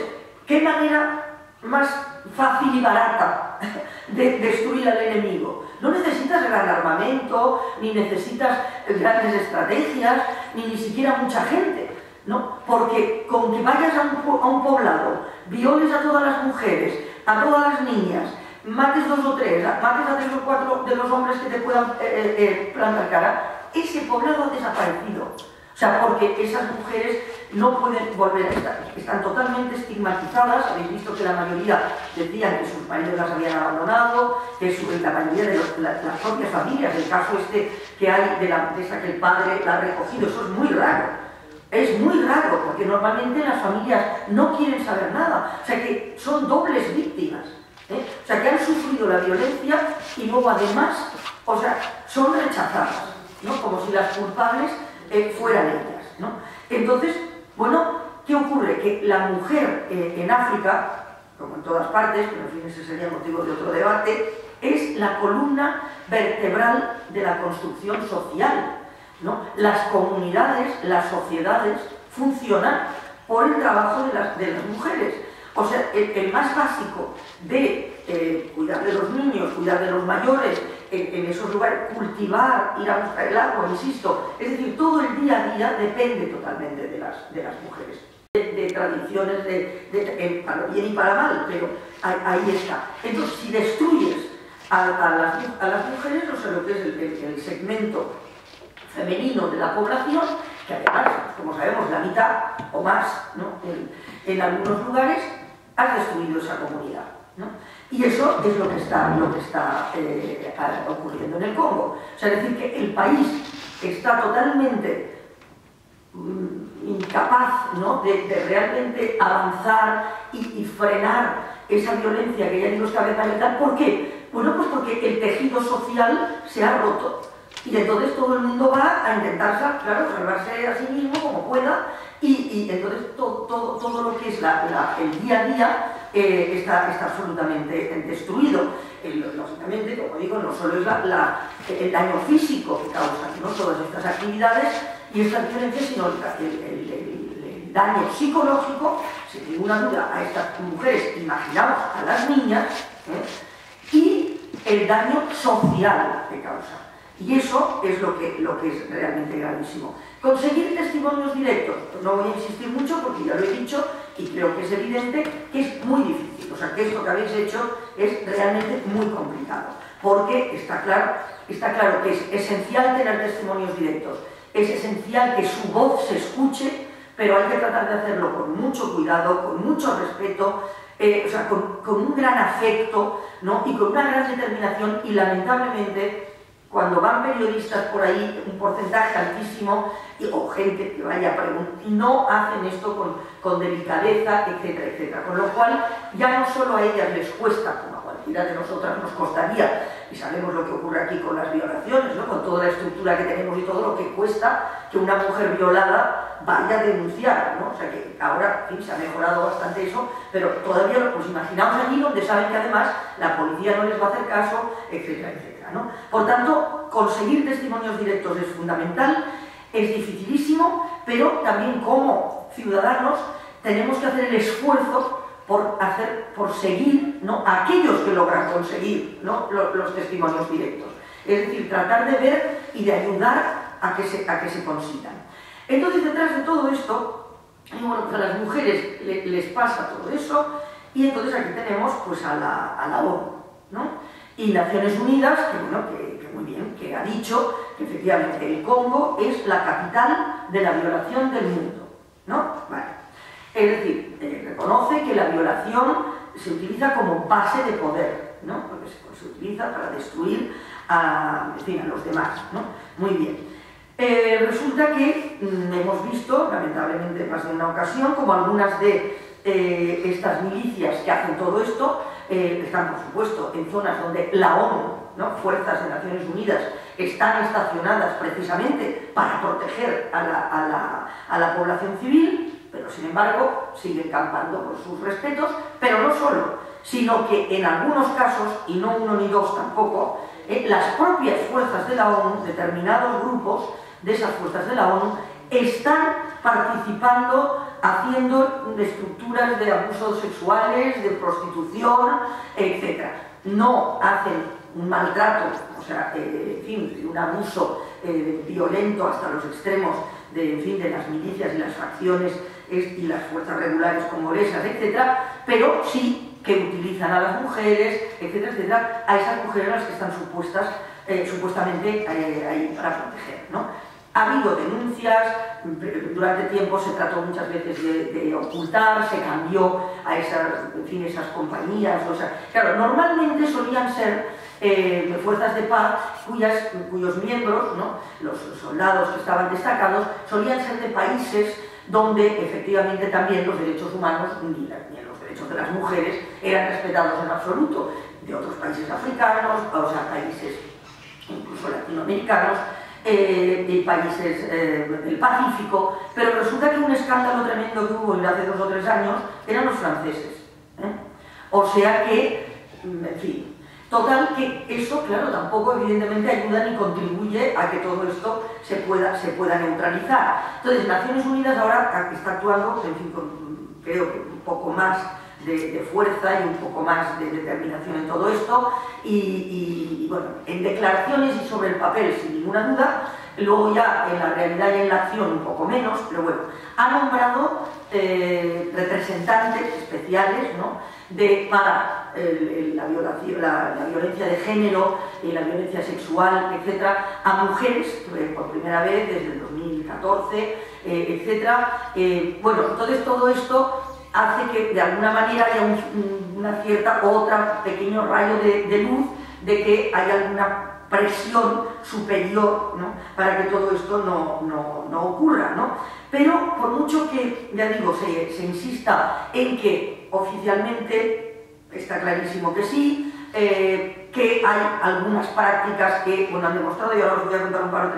¿qué manera más fácil y barata de destruir al enemigo? No necesitas gran armamento, ni necesitas grandes estrategias, ni ni siquiera mucha gente. ¿no? Porque con que vayas a un, a poblado, violes a todas las mujeres, a todas las niñas, mates dos o tres, mates a tres o cuatro de los hombres que te puedan eh, eh, eh, plantar cara, ese poblado ha desaparecido. O sea, porque esas mujeres no pueden volver a estar, están totalmente estigmatizadas, habéis visto que la mayoría decían que sus maridos las habían abandonado, que la mayoría de las propias familias, el caso este que hay de, la, de esa que el padre la ha recogido, eso es muy raro. Es muy raro, porque normalmente las familias no quieren saber nada, o sea que son dobles víctimas. ¿eh? O sea, que han sufrido la violencia y luego además, o sea, son rechazadas, ¿no? Como si las culpables eh, fueran ellas, ¿no? Entonces, bueno, ¿qué ocurre? Que la mujer eh, en África, como en todas partes, pero en fin, ese sería motivo de otro debate, es la columna vertebral de la construcción social. ¿no? Las comunidades, las sociedades funcionan por el trabajo de las, de las mujeres. O sea, el, más básico de eh, cuidar de los niños, cuidar de los mayores, en, esos lugares, cultivar, ir a buscar el agua, insisto, es decir, todo el día a día depende totalmente de las, de las mujeres. De, tradiciones, de, para bien y para mal, pero ahí, está. Entonces, si destruyes a, las, a, las, mujeres, o sea, lo que es el, segmento femenino de la población, que además, como sabemos, la mitad o más ¿no? en algunos lugares, has destruido esa comunidad. ¿no? Y eso es lo que está, lo que está eh, ocurriendo en el Congo. O sea, es decir, que el país está totalmente mm, incapaz ¿no? de, realmente avanzar y, frenar esa violencia que ya digo está mental. ¿Por qué? Bueno, pues porque el tejido social se ha roto. Y entonces todo el mundo va a intentar, claro, salvarse a sí mismo como pueda y, entonces todo, todo, todo, lo que es el día a día eh, está, está, absolutamente destruido. lógicamente, como digo, no solo es el daño físico que causan ¿no? todas estas actividades y estas violencias, sino el, daño psicológico, sin ninguna duda, a estas mujeres, imaginaos a las niñas, ¿eh? y el daño social que causa. Y eso es lo que, lo que es realmente gravísimo. Conseguir testimonios directos, no voy a insistir mucho porque ya lo he dicho y creo que es evidente que es muy difícil. O sea, que esto que habéis hecho es realmente muy complicado. Porque está claro, está claro que es esencial tener testimonios directos, es esencial que su voz se escuche, pero hay que tratar de hacerlo con mucho cuidado, con mucho respeto, eh, o sea, con, con, un gran afecto ¿no? y con una gran determinación y lamentablemente cuando van periodistas por ahí, un porcentaje altísimo, o gente que vaya a preguntar, y no hacen esto con, delicadeza, etcétera, etcétera. Con lo cual, ya no solo a ellas les cuesta, como a cualquiera de nosotras nos costaría, y sabemos lo que ocurre aquí con las violaciones, ¿no? con toda la estructura que tenemos y todo lo que cuesta que una mujer violada vaya a denunciar. ¿no? O sea que ahora se ha mejorado bastante eso, pero todavía, pues imaginamos allí donde saben que además la policía no les va a hacer caso, etcétera, etcétera. Por tanto, conseguir testimonios directos es fundamental, es dificilísimo, pero también como ciudadanos tenemos que hacer el esfuerzo por, hacer, por seguir ¿no? a aquellos que logran conseguir los, testimonios directos. Es decir, tratar de ver y de ayudar a que se, a que se consigan. Entonces, detrás de todo esto, a las mujeres les pasa todo eso, y entonces aquí tenemos pues, a, la, a la. ¿no? Y Naciones Unidas, que, bueno, que, muy bien, que ha dicho que efectivamente el Congo es la capital de la violación del mundo. ¿no? Es decir, eh, reconoce que la violación se utiliza como base de poder, ¿no? porque se, utiliza para destruir a, a los demás. ¿no? Muy bien. Eh, resulta que mm, hemos visto, lamentablemente más de una ocasión, como algunas de eh, estas milicias que hacen todo esto eh, están, por supuesto, en zonas donde la ONU, ¿no? fuerzas de Naciones Unidas, están estacionadas precisamente para proteger a la, población civil, pero sin embargo siguen campando por sus respetos, pero no solo, sino que en algunos casos, y no uno ni dos tampoco, eh, las propias fuerzas de la ONU, determinados grupos de esas fuerzas de la ONU, están participando haciendo estructuras de abusos sexuales, de prostitución, etc. No hacen un maltrato, o sea, eh, en fin, un abuso eh, violento hasta los extremos de, en fin, de las milicias y las facciones y las fuerzas regulares congolesas, etc., pero sí que utilizan a las mujeres, etcétera, etcétera, a esas mujeres las que están supuestas, eh, supuestamente ahí para proteger. ¿no? Ha habido denuncias, durante tiempo se trató muchas veces de, ocultar, se cambió a esas, en fin, esas compañías. O sea, claro, normalmente solían ser eh, fuerzas de paz cuyas, cuyos miembros, ¿no? los soldados que estaban destacados, solían ser de países donde efectivamente también los derechos humanos ni los derechos de las mujeres eran respetados en absoluto, de otros países africanos, o sea, países incluso latinoamericanos, eh, de países eh, del Pacífico, pero resulta que un escándalo tremendo que hubo hace dos o tres años eran los franceses. ¿eh? O sea que, mm, en fin, total que eso, claro, tampoco evidentemente ayuda ni contribuye a que todo esto se pueda, se pueda neutralizar. Entonces, Naciones Unidas ahora está actuando, en fin, creo que un poco más de, fuerza y un poco más de determinación en todo esto y, bueno, en declaraciones y sobre el papel sin ninguna duda, luego ya en la realidad y en la acción un poco menos, pero bueno, ha nombrado eh, representantes especiales ¿no? de, para la, violencia de género, y la violencia sexual, etcétera, a mujeres eh, por primera vez desde el 2014, eh, etcétera. bueno, entonces todo esto hace que de alguna manera haya una cierta otra pequeño rayo de, luz de que hay alguna presión superior para que todo esto no, ocurra. Pero por mucho que, ya digo, se, insista en que oficialmente está clarísimo que sí, eh, que hay algunas prácticas que bueno, han demostrado, y ahora os voy a contar un par,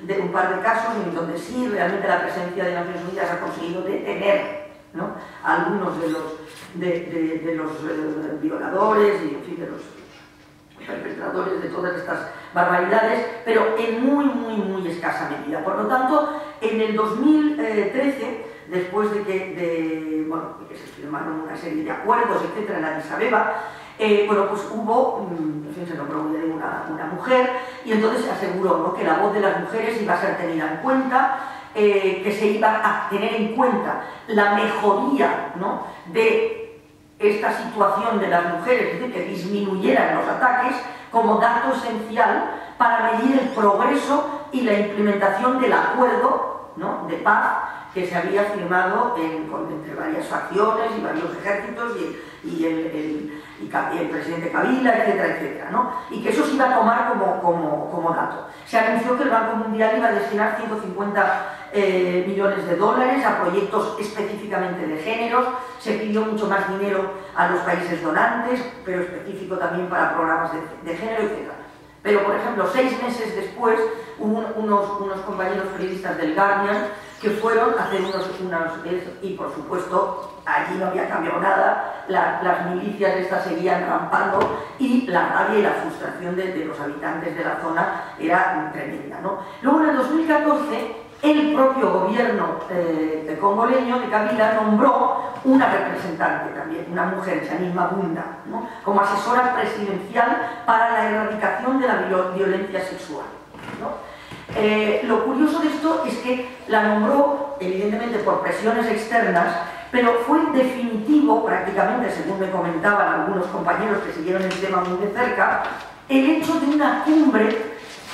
de, un par de casos en donde sí realmente la presencia de Naciones Unidas ha conseguido detener algunos de los, de, los eh, violadores y en fin, de los perpetradores de todas estas barbaridades, pero en muy, muy, muy escasa medida. Por lo tanto, en el 2013, después de que, bueno, que se firmaron una serie de acuerdos, etcétera, en Addis Abeba, eh, bueno, pues hubo, mm, en fin, se nombró una, una mujer, y entonces se aseguró que la voz de las mujeres iba a ser tenida en cuenta, eh, que se iba a tener en cuenta la mejoría de esta situación de las mujeres, es decir, que disminuyeran los ataques como dato esencial para medir el progreso y la implementación del acuerdo de paz que se había firmado entre varias facciones y varios ejércitos y, el, presidente Kabila, etcétera, etcétera, ¿no? y que eso se iba a tomar como, como, como dato. Se anunció que el Banco Mundial iba a destinar 150 eh, millones de dólares a proyectos específicamente de géneros, se pidió mucho más dinero a los países donantes, pero específico también para programas de, género, etc. Pero, por ejemplo, seis meses después, hubo unos, unos compañeros periodistas del Guardian que fueron a hacer unos, unos, y por supuesto allí no había cambiado nada, las milicias estas seguían rampando y la rabia y la frustración de, los habitantes de la zona era tremenda. ¿no? Luego en el 2014 el propio gobierno eh, congoleño de Kabila nombró una representante también, una mujer, Janine Mabunda, como asesora presidencial para la erradicación de la violencia sexual. Eh, lo curioso de esto es que la nombró, evidentemente por presiones externas, pero fue definitivo prácticamente, según me comentaban algunos compañeros que siguieron el tema muy de cerca, el hecho de una cumbre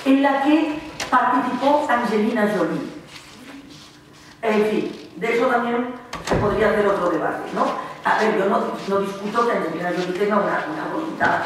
en la que participó Angelina Jolie. En fin, de eso también se podría hacer otro debate, ¿no? A ver, yo no, no discuto que Angelina Jolie tenga una, voluntad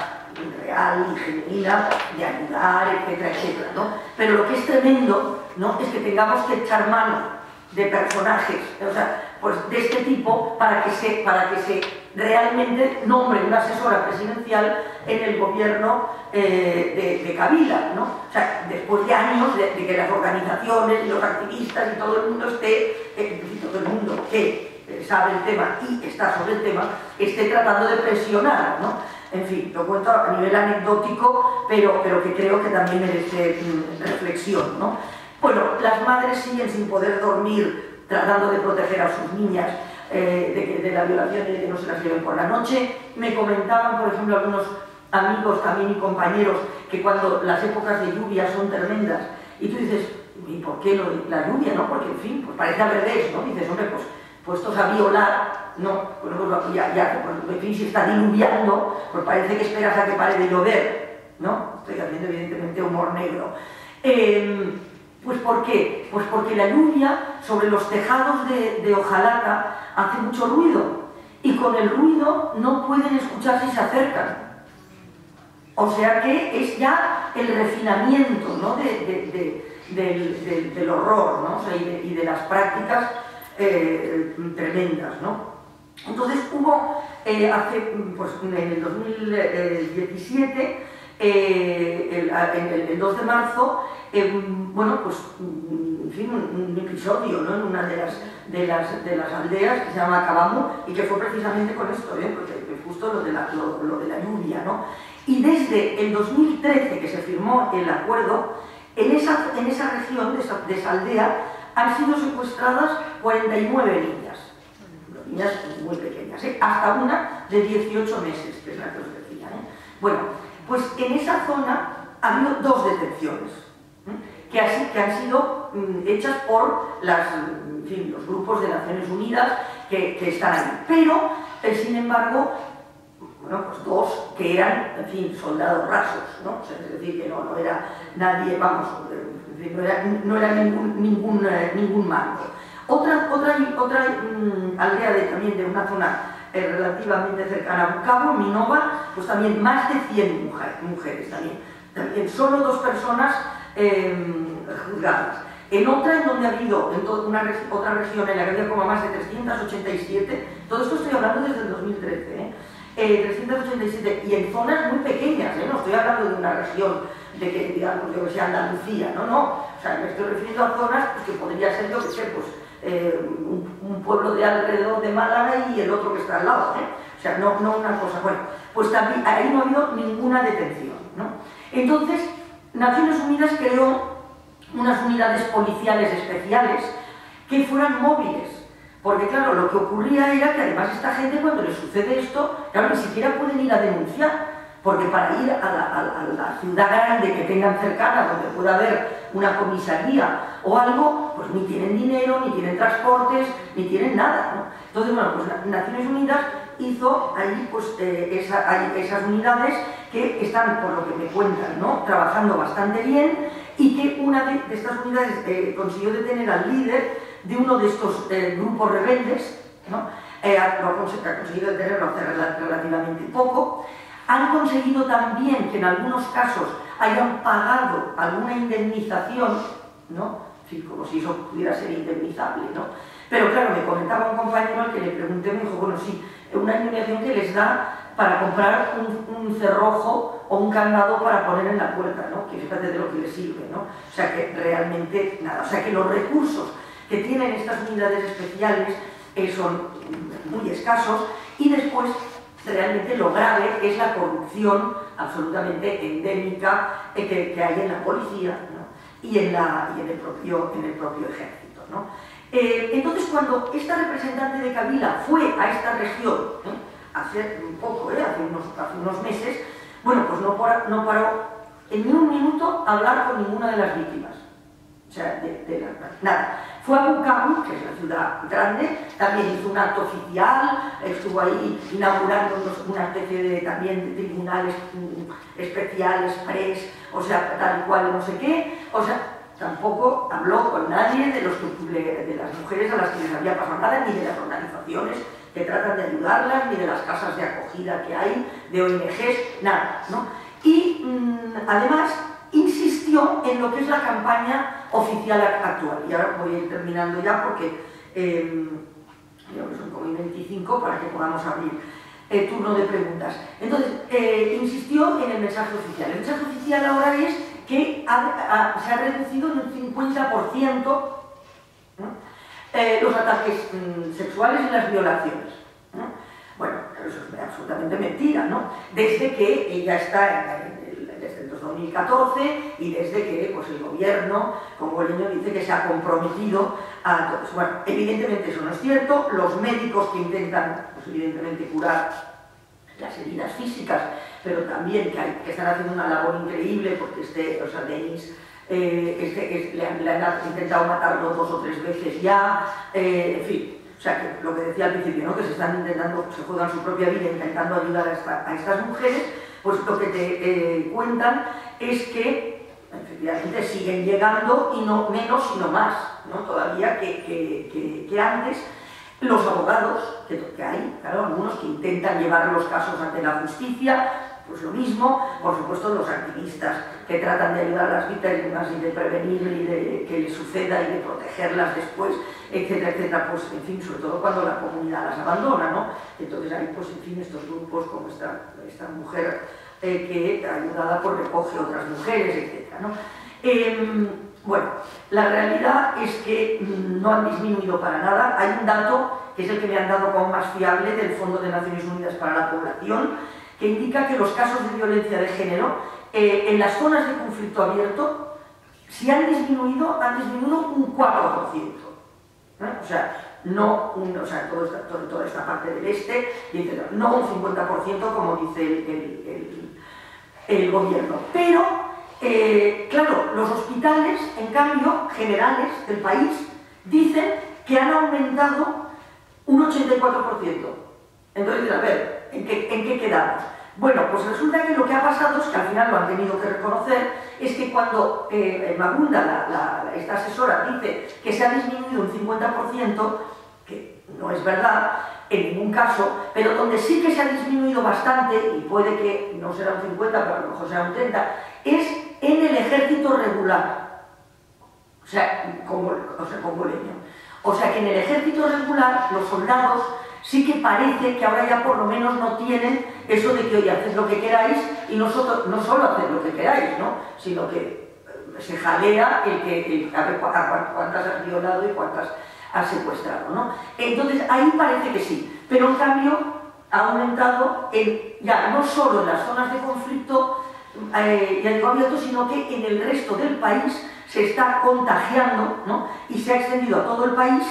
real y genuina de ayudar, etcétera, etcétera. Pero lo que es tremendo, ¿no? Es que tengamos que echar mano de personajes, o sea, pues de este tipo para que se, para que se realmente nombre una asesora presidencial en el gobierno eh, de, Kabila, ¿no? O sea, después de años de, que las organizaciones los activistas y todo el mundo esté, eh, todo el mundo que eh, sabe el tema y está sobre el tema, esté tratando de presionar, ¿no? En fin, lo cuento a nivel anecdótico, pero, pero que creo que también merece mm, reflexión, ¿no? Bueno, las madres siguen sin poder dormir tratando de proteger a sus niñas de, de, la violación y de que no se las lleven por la noche. Me comentaban, por ejemplo, algunos amigos también y compañeros que cuando las épocas de lluvia son tremendas y tú dices, ¿y por qué la lluvia? no? Porque, en fin, pues parece al revés, ¿no? Dices, hombre, pues puestos a violar, no, pues, pues ya, ya pues, en fin, si está diluviando, pues parece que esperas a que pare de llover, ¿no? Estoy haciendo evidentemente humor negro. Em, pues ¿por qué? Pues porque la lluvia sobre los tejados de, de hojalata hace mucho ruido y con el ruido no pueden escuchar si se acercan. O sea que es ya el refinamiento ¿no? del, horror ¿no? y, de, las prácticas eh, tremendas. ¿no? Entonces hubo, eh, hace, pues, en el 2017, eh, el, 2 de marzo, bueno, pues, en fin, un, episodio ¿no? en una de las, de, las, de las aldeas que se llama Cabamu y que fue precisamente con esto, porque, justo lo de la, lo de la lluvia, ¿no? Y desde el 2013 que se firmó el acuerdo, en esa, en esa región de esa, aldea han sido secuestradas 49 niñas, niñas muy pequeñas, ¿eh? hasta una de 18 meses, que es la que os decía. ¿eh? Bueno, pues en esa zona ha habido dos detenciones, ¿eh? que, así, que han sido mm, hechas por las, los grupos de Naciones Unidas que, están ahí. Pero, sin embargo, bueno, pues dos que eran, fin, soldados rasos, ¿no? es decir, que no, no era nadie, vamos, no era, no era ningún, ningún, eh, ningún mando. Otra, otra, otra mm, aldea de, también de una zona relativamente cercana a Bucabo, Minova, pues también más de 100 mujeres, también. también. Solo dos personas em, juzgadas. En otra, en donde ha habido, en una, otra región en la que había como más de 387, todo esto estoy hablando desde el 2013, ¿eh? 387 eh, y en zonas muy pequeñas, ¿eh? no estoy hablando de una región de que, digamos, yo que sea Andalucía, no, no, o sea, me estoy refiriendo a zonas pues, que podría ser, yo que sé, pues, eh, un, pueblo de alrededor de Málaga y el otro que está al lado, o sea, no, no una cosa, bueno, pues también ahí no ha habido ninguna detención, ¿no? Entonces, Naciones Unidas creó unas unidades policiales especiales que fueran móviles, porque claro, lo que ocurría era que además esta gente cuando le sucede esto, claro, ni siquiera pueden ir a denunciar, porque para ir a la, ciudad grande que tengan cercana, donde pueda haber una comisaría o algo, pues ni tienen dinero, ni tienen transportes, ni tienen nada. Entonces, bueno, pues Naciones Unidas hizo ahí pues, eh, esas unidades que están, por lo que me cuentan, ¿no? trabajando bastante bien y que una de, estas unidades eh, consiguió detener al líder de uno de estos eh, grupos rebeldes, ¿no? Ha, conseguido detenerlo hace relativamente poco, han conseguido también que en algunos casos hayan pagado alguna indemnización, ¿no? como si eso pudiera ser indemnizable, ¿no? Pero claro, me comentaba un compañero al que le pregunté, me dijo, bueno, sí, una indemnización que les da para comprar un, cerrojo o un candado para poner en la puerta, ¿no? Que fíjate de lo que les sirve, ¿no? O sea que realmente nada, o sea que los recursos que tienen estas unidades especiales eh, son muy escasos y después realmente lo grave es la corrupción absolutamente endémica eh, que, hay en la policía y, en el propio, en el propio ejército. Eh, entonces cuando esta representante de Kabila fue a esta región, hace un poco, hace unos, unos, meses, bueno, pues no, no paró en ni un minuto a hablar con ninguna de las víctimas. O sea, de, nada. Fue a Bukavu, que es la ciudad grande, también hizo un acto oficial, estuvo ahí inaugurando una especie de, también de tribunales mm, especiales, pres, o sea, tal cual, no sé qué, o sea, tampoco habló con nadie de, los, de las mujeres a las que les había pasado nada, ni de las organizaciones que tratan de ayudarlas, ni de las casas de acogida que hay, de ONGs, nada, ¿no? Y mm, además insistió en lo que es la campaña oficial actual. Y ahora voy a ir terminando ya porque eh, son como 25 para que podamos abrir. eh, turno de preguntas. Entonces, eh, insistió en el mensaje oficial. El mensaje oficial ahora es que se ha reducido en un 50% los ataques mm, sexuales y las violaciones. Bueno, eso es absolutamente mentira, ¿no? Desde que ella está desde el 2014 y desde que pues, el gobierno, niño dice que se ha comprometido a todo eso. Bueno, evidentemente eso no es cierto, los médicos que intentan, pues, evidentemente, curar las heridas físicas, pero también que, están haciendo una labor increíble porque este, o sea, Denis eh, este, le, han, intentado matarlo dos o tres veces ya, eh, en fin, o sea, que lo que decía al principio, ¿no? que se están intentando, se juegan su propia vida intentando ayudar a, estas mujeres, pues lo que te eh, cuentan es que efectivamente siguen llegando y no menos sino más, ¿no? todavía que, que, antes. Los abogados, que, que hay, claro, algunos que intentan llevar los casos ante la justicia, pues lo mismo, por supuesto, los activistas que tratan de ayudar a las víctimas y de prevenir y de que les suceda y de protegerlas después, etcétera, etcétera, pues en fin, sobre todo cuando la comunidad las abandona, ¿no? Entonces hay, pues en fin, estos grupos como esta, esta mujer eh, que ayudada por recoge otras mujeres, etcétera, ¿no? Em, bueno, la realidad es que mm, no han disminuido para nada. Hay un dato que es el que me han dado como más fiable del Fondo de Naciones Unidas para la Población, que indica que los casos de violencia de género eh, en las zonas de conflicto abierto, si han disminuido, han disminuido un 4%. O sea, no o sea, toda esta parte del este, no un 50% como dice el, gobierno. Pero, eh, claro, los hospitales, en cambio, generales del país, dicen que han aumentado un 84%. Entonces, a ver, ¿en qué, quedamos? Bueno, pues resulta que lo que ha pasado es que al final lo han tenido que reconocer, es que cuando eh, Magunda, esta asesora, dice que se ha disminuido un 50%, que no es verdad en ningún caso, pero donde sí que se ha disminuido bastante, y puede que no será un 50, pero a lo mejor será un 30, es en el ejército regular, o sea, como, o sea, O sea que en el ejército regular los soldados sí que parece que ahora ya por lo menos no tienen eso de que, oye, haced lo que queráis y nosotros no solo haced lo que queráis, ¿no? sino que eh, se jalea el que, a ver cuántas has violado y cuántas has secuestrado. ¿no? Entonces ahí parece que sí, pero en cambio ha aumentado ya no solo en las zonas de conflicto eh, y abierto, sino que en el resto del país se está contagiando ¿no? y se ha extendido a todo el país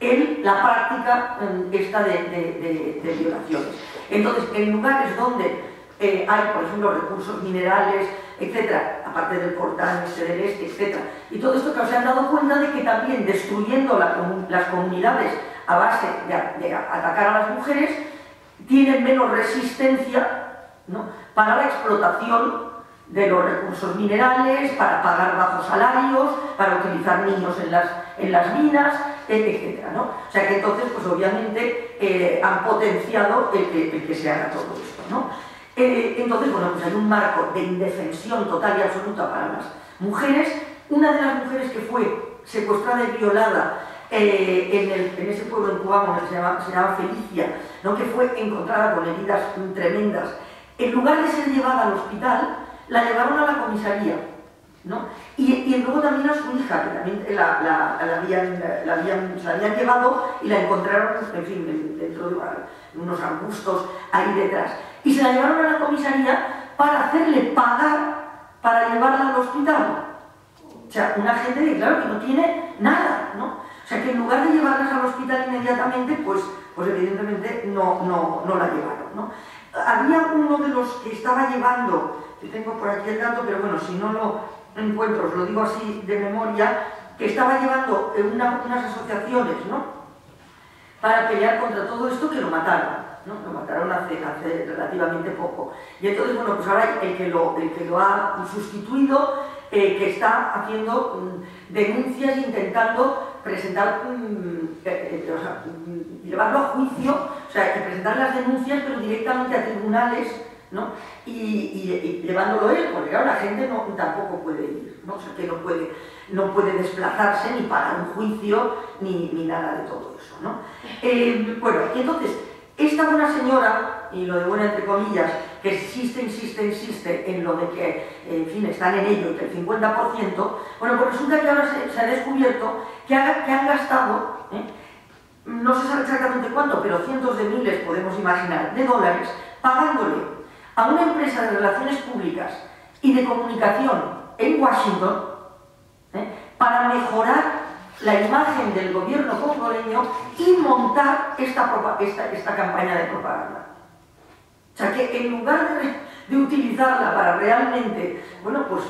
en la práctica esta de, violaciones. Entonces, en lugares donde eh, hay, por ejemplo, recursos minerales, etcétera, aparte del portal este del este, etcétera, y todo esto que se han dado cuenta de que también destruyendo las comunidades a base de, atacar a las mujeres, tienen menos resistencia para la explotación de los recursos minerales, para pagar bajos salarios, para utilizar niños en las, en las minas, etc. ¿no? O sea que entonces, pues obviamente, eh, han potenciado el que, se haga todo esto. ¿no? Eh, entonces, bueno, pues hay un marco de indefensión total y absoluta para las mujeres. Una de las mujeres que fue secuestrada y violada eh, en, ese pueblo en Cubano, que se llama, se llama Felicia, ¿no? que fue encontrada con heridas tremendas, en lugar de ser llevada al hospital, la llevaron a la comisaría, ¿no? Y, luego también a su hija, que también la, habían, se la habían llevado y la encontraron, en fin, dentro de unos arbustos ahí detrás. Y se la llevaron a la comisaría para hacerle pagar para llevarla al hospital. O sea, una gente que, claro, que no tiene nada, ¿no? O sea, que en lugar de llevarlas al hospital inmediatamente, pues, pues evidentemente no, no, no la llevaron, ¿no? Había uno de los que estaba llevando tengo por aquí el dato, pero bueno, si no lo encuentro, os lo digo así de memoria, que estaba llevando unas asociaciones, ¿no? Para pelear contra todo esto que lo mataron, ¿no? Lo mataron hace, relativamente poco. Y entonces, bueno, pues ahora el que lo, el que lo ha sustituido, eh, que está haciendo mm, denuncias intentando presentar, eh, eh, o sea, mm, llevarlo a juicio, o sea, presentar las denuncias, pero directamente a tribunales y, llevándolo él, porque claro, la gente tampoco puede ir, ¿no? O sea, que no puede, no puede desplazarse ni pagar un juicio ni, ni nada de todo eso, ¿no? Eh, bueno, y entonces, esta buena señora, y lo de buena entre comillas, que insiste, insiste, insiste en lo de que, en fin, están en ello y que el 50%, bueno, pues resulta que ahora se, ha descubierto que, han gastado, ¿eh? no se sabe exactamente cuánto, pero cientos de miles, podemos imaginar, de dólares, pagándole a una empresa de relaciones públicas y de comunicación en Washington ¿eh? para mejorar la imagen del gobierno congoleño y montar esta, esta, campaña de propaganda. O sea que en lugar de, utilizarla para realmente, bueno, pues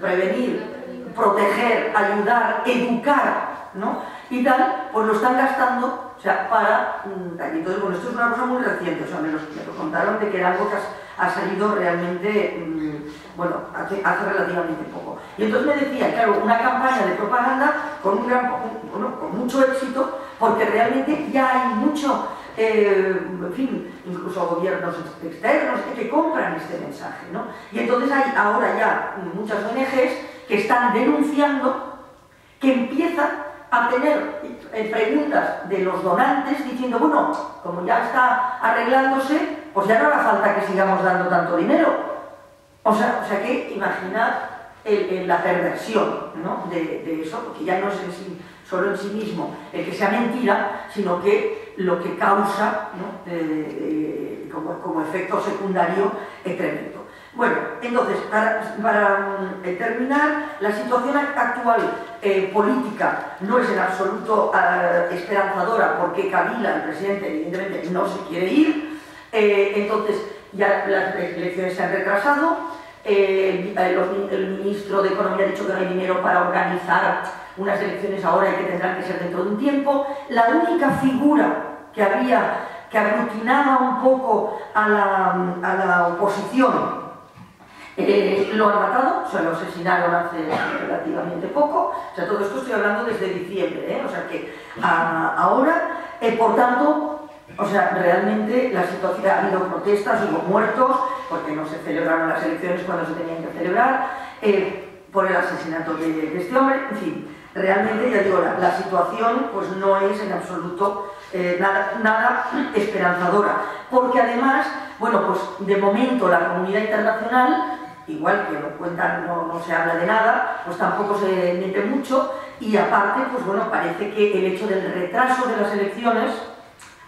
prevenir, proteger, ayudar, educar, ¿no? Y tal, pues lo están gastando, o sea, para... Mm, entonces, bueno, esto es una cosa muy reciente, o sea, me lo, contaron de que era algo que ha salido realmente, mm, bueno, hace, relativamente poco. Y entonces me decía, claro, una campaña de propaganda con, un gran, bueno, con mucho éxito, porque realmente ya hay mucho, eh, en fin, incluso gobiernos externos que compran este mensaje, ¿no? Y entonces hay ahora ya muchas ONGs que están denunciando que empiezan a tener eh, preguntas de los donantes diciendo, bueno, como ya está arreglándose, pues ya no hará falta que sigamos dando tanto dinero. O sea, o sea que imaginad la perversión de, eso, porque ya no es solo en sí mismo el que sea mentira, sino que lo que causa como, efecto secundario es tremendo. Bueno, entonces, para, mm, terminar, la situación actual eh, política no es en absoluto eh, esperanzadora porque Kabila, el presidente, evidentemente no se quiere ir, eh, entonces, ya las elecciones se han retrasado, el, ministro de Economía ha dicho que no hay dinero para organizar unas elecciones ahora y que tendrán que ser dentro de un tiempo. La única figura que había, que aglutinaba un poco a la, oposición, eh, lo han matado, se lo asesinaron hace relativamente poco, o sea, todo esto estoy hablando desde diciembre, o sea que ahora, por tanto, o sea, realmente la situación, ha habido protestas, hubo muertos, porque no se celebraron las elecciones cuando se tenían que celebrar, eh, por el asesinato de, este hombre, en fin, realmente, ya digo, la, situación pues no es en absoluto eh, nada, nada esperanzadora, porque además, bueno, pues de momento la comunidad internacional igual que lo cuentan, no, no, se habla de nada, pues tampoco se mete mucho. Y aparte, pues bueno, parece que el hecho del retraso de las elecciones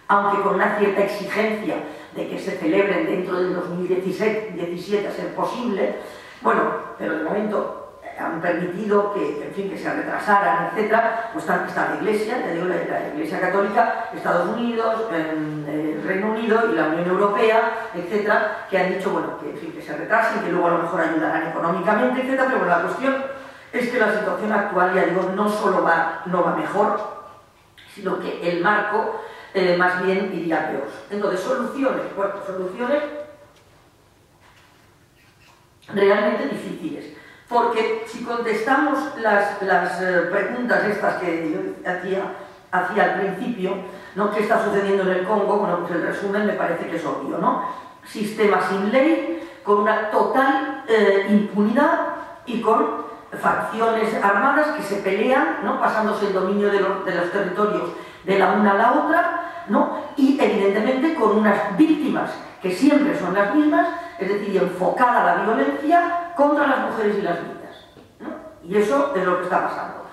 aunque con una cierta exigencia de que se celebren dentro del 2017 a ser posible, bueno, pero de momento han permitido que, en fin, que se retrasaran, etcétera, pues está, la Iglesia, ya digo, la, Iglesia Católica, Estados Unidos, el Reino Unido y la Unión Europea, etcétera, que han dicho, bueno, que, en fin, que se retrasen, que luego a lo mejor ayudarán económicamente, etcétera, pero bueno, la cuestión es que la situación actual, ya digo, no solo va, no va mejor, sino que el marco eh, más bien iría peor. Entonces, soluciones, bueno, soluciones realmente difíciles. Porque si contestamos las, las eh, preguntas estas que yo hacía, hacía al principio, ¿no? ¿qué está sucediendo en el Congo? Bueno, pues el resumen me parece que es obvio, ¿no? Sistema sin ley, con una total eh, impunidad y con facciones armadas que se pelean, ¿no? pasándose el dominio de los, de los territorios de la una a la otra, y evidentemente con unas víctimas que siempre son las mismas, es decir, enfocada la violencia contra las mujeres y las niñas. Y eso es lo que está pasando.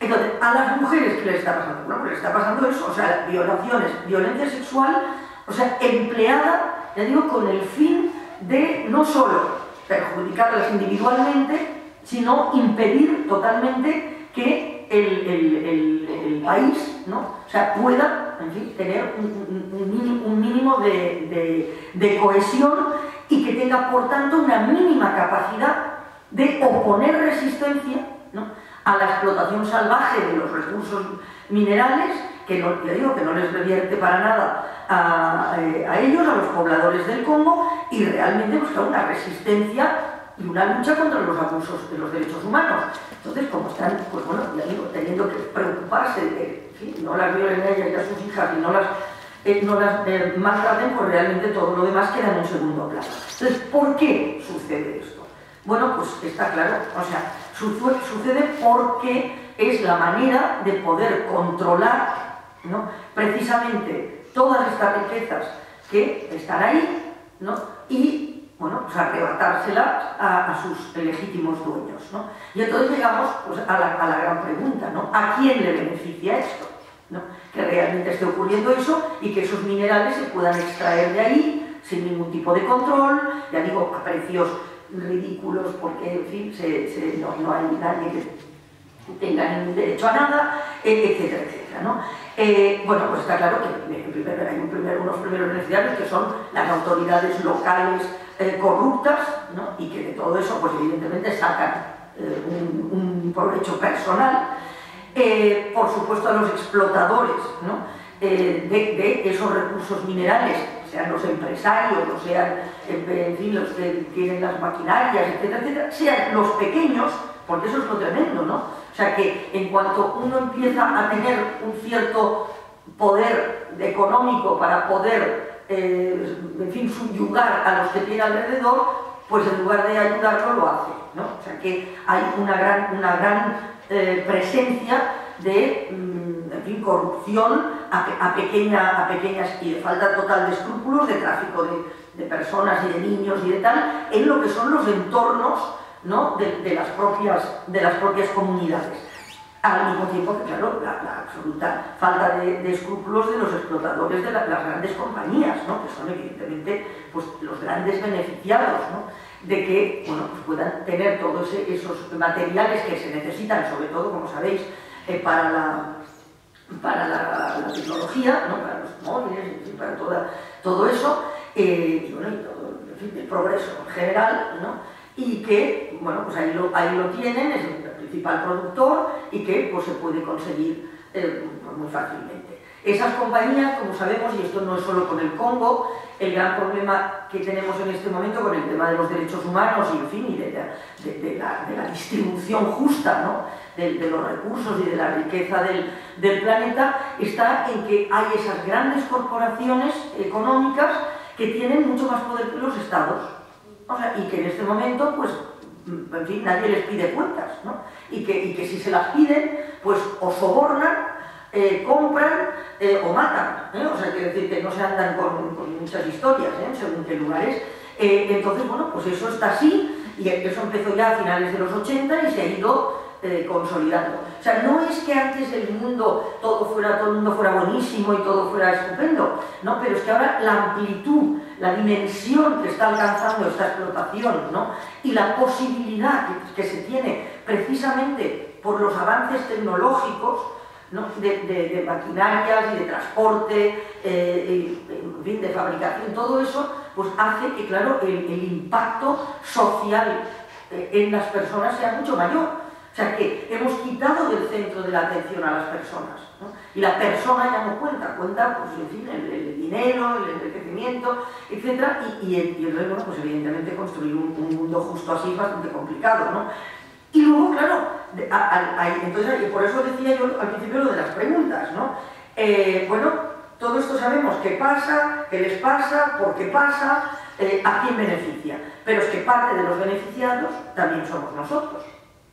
Entonces, a las mujeres, ¿qué les está pasando? Bueno, pues les está pasando eso, o sea, violaciones, violencia sexual, o sea, empleada, ya digo, con el fin de no solo perjudicarlas individualmente, sino impedir totalmente que el, país ¿no? o sea, pueda tener un, mínimo de, cohesión y que tenga, por tanto, una mínima capacidad de oponer resistencia a la explotación salvaje de los recursos minerales, que no, digo que no les revierte para nada a, eh, ellos, a los pobladores del Congo, y realmente buscar una resistencia y una lucha contra los abusos de los derechos humanos. Entonces, como están, pues bueno, ya digo, teniendo que preocuparse de que no las violen a ella y a sus hijas y no las, no las eh, maltraten, pues realmente todo lo demás queda en un segundo plano. Entonces, ¿por qué sucede esto? Bueno, pues está claro, o sea, sucede porque es la manera de poder controlar ¿no? precisamente todas estas riquezas que están ahí, ¿no? Y, bueno, pues arrebatárselas a, a sus legítimos dueños, ¿no? Y entonces llegamos pues, a, la, a la gran pregunta, ¿no? ¿A quién le beneficia esto? Que realmente esté ocurriendo eso y que esos minerales se puedan extraer de ahí sin ningún tipo de control, ya digo, a precios ridículos porque, en fin, se, no, hay nadie que tenga ningún derecho a nada, eh, etcétera, etcétera. ¿no? Eh, bueno, pues está claro que en hay unos primeros beneficiarios que son las autoridades locales eh, corruptas ¿no? y que de todo eso, pues evidentemente sacan un, provecho personal. Por supuesto a los explotadores ¿no? de, de esos recursos minerales sean los empresarios, o sean, en fin, los que tienen las maquinarias, etcétera, etcétera, sean los pequeños, porque eso es lo tremendo, ¿no? O sea que en cuanto uno empieza a tener un cierto poder económico para poder, eh, en fin, subyugar a los que tiene alrededor, pues en lugar de ayudarlo lo hace, ¿no? O sea que hay una gran, una gran eh, presencia de, mm, corrupción a, a, pequeña, a de falta total de escrúpulos, de tráfico de, personas y de niños y de tal, en lo que son los entornos ¿no? de, las propias, de las propias comunidades. Al mismo tiempo que, claro, la, absoluta falta de, escrúpulos de los explotadores de la, las grandes compañías, ¿no? que son evidentemente pues, los grandes beneficiados ¿no? De que bueno, pues puedan tener todos esos materiales que se necesitan, sobre todo, como sabéis, eh, para la, para la, tecnología, ¿no? para los móviles, para toda, todo eso, eh, y, bueno, y todo el progreso en general, ¿no? y que, bueno, pues ahí lo, ahí lo tienen, es el principal productor y que pues, se puede conseguir eh, pues muy fácilmente. Esas compañías, como sabemos, y esto no es solo con el Congo, el gran problema que tenemos en este momento con el tema de los derechos humanos y, en fin, y de, la, distribución justa ¿no? de, los recursos y de la riqueza del, del planeta, está en que hay esas grandes corporaciones económicas que tienen mucho más poder que los estados. O sea, y que en este momento, pues, en fin, nadie les pide cuentas, ¿no? Y que, y que si se las piden, pues o sobornan, eh, compran eh, o matan, ¿eh? O sea, quiere decir que no se andan con, muchas historias, según qué lugares. Entonces, bueno, pues eso está así, y eso empezó ya a finales de los 80 y se ha ido eh, consolidando. O sea, no es que antes el mundo todo fuera todo mundo fuera buenísimo y todo fuera estupendo, no, pero es que ahora la amplitud, la dimensión que está alcanzando esta explotación, ¿no? y la posibilidad que, que se tiene precisamente por los avances tecnológicos, ¿no? de, de, maquinarias y de transporte, eh, en fin, de fabricación, todo eso, pues hace que, claro, el, impacto social eh, en las personas sea mucho mayor. O sea que hemos quitado del centro de la atención a las personas. Y la persona ya no cuenta, cuenta pues, en fin, el, dinero, el enriquecimiento, etc. Y, y, y bueno, pues evidentemente construir un, un, mundo justo así es bastante complicado. ¿no? Y luego, claro, entonces, y por eso decía yo al principio lo de las preguntas. ¿no? Eh, bueno, todo esto sabemos qué pasa, qué les pasa, por qué pasa, eh, a quién beneficia. Pero es que parte de los beneficiados también somos nosotros.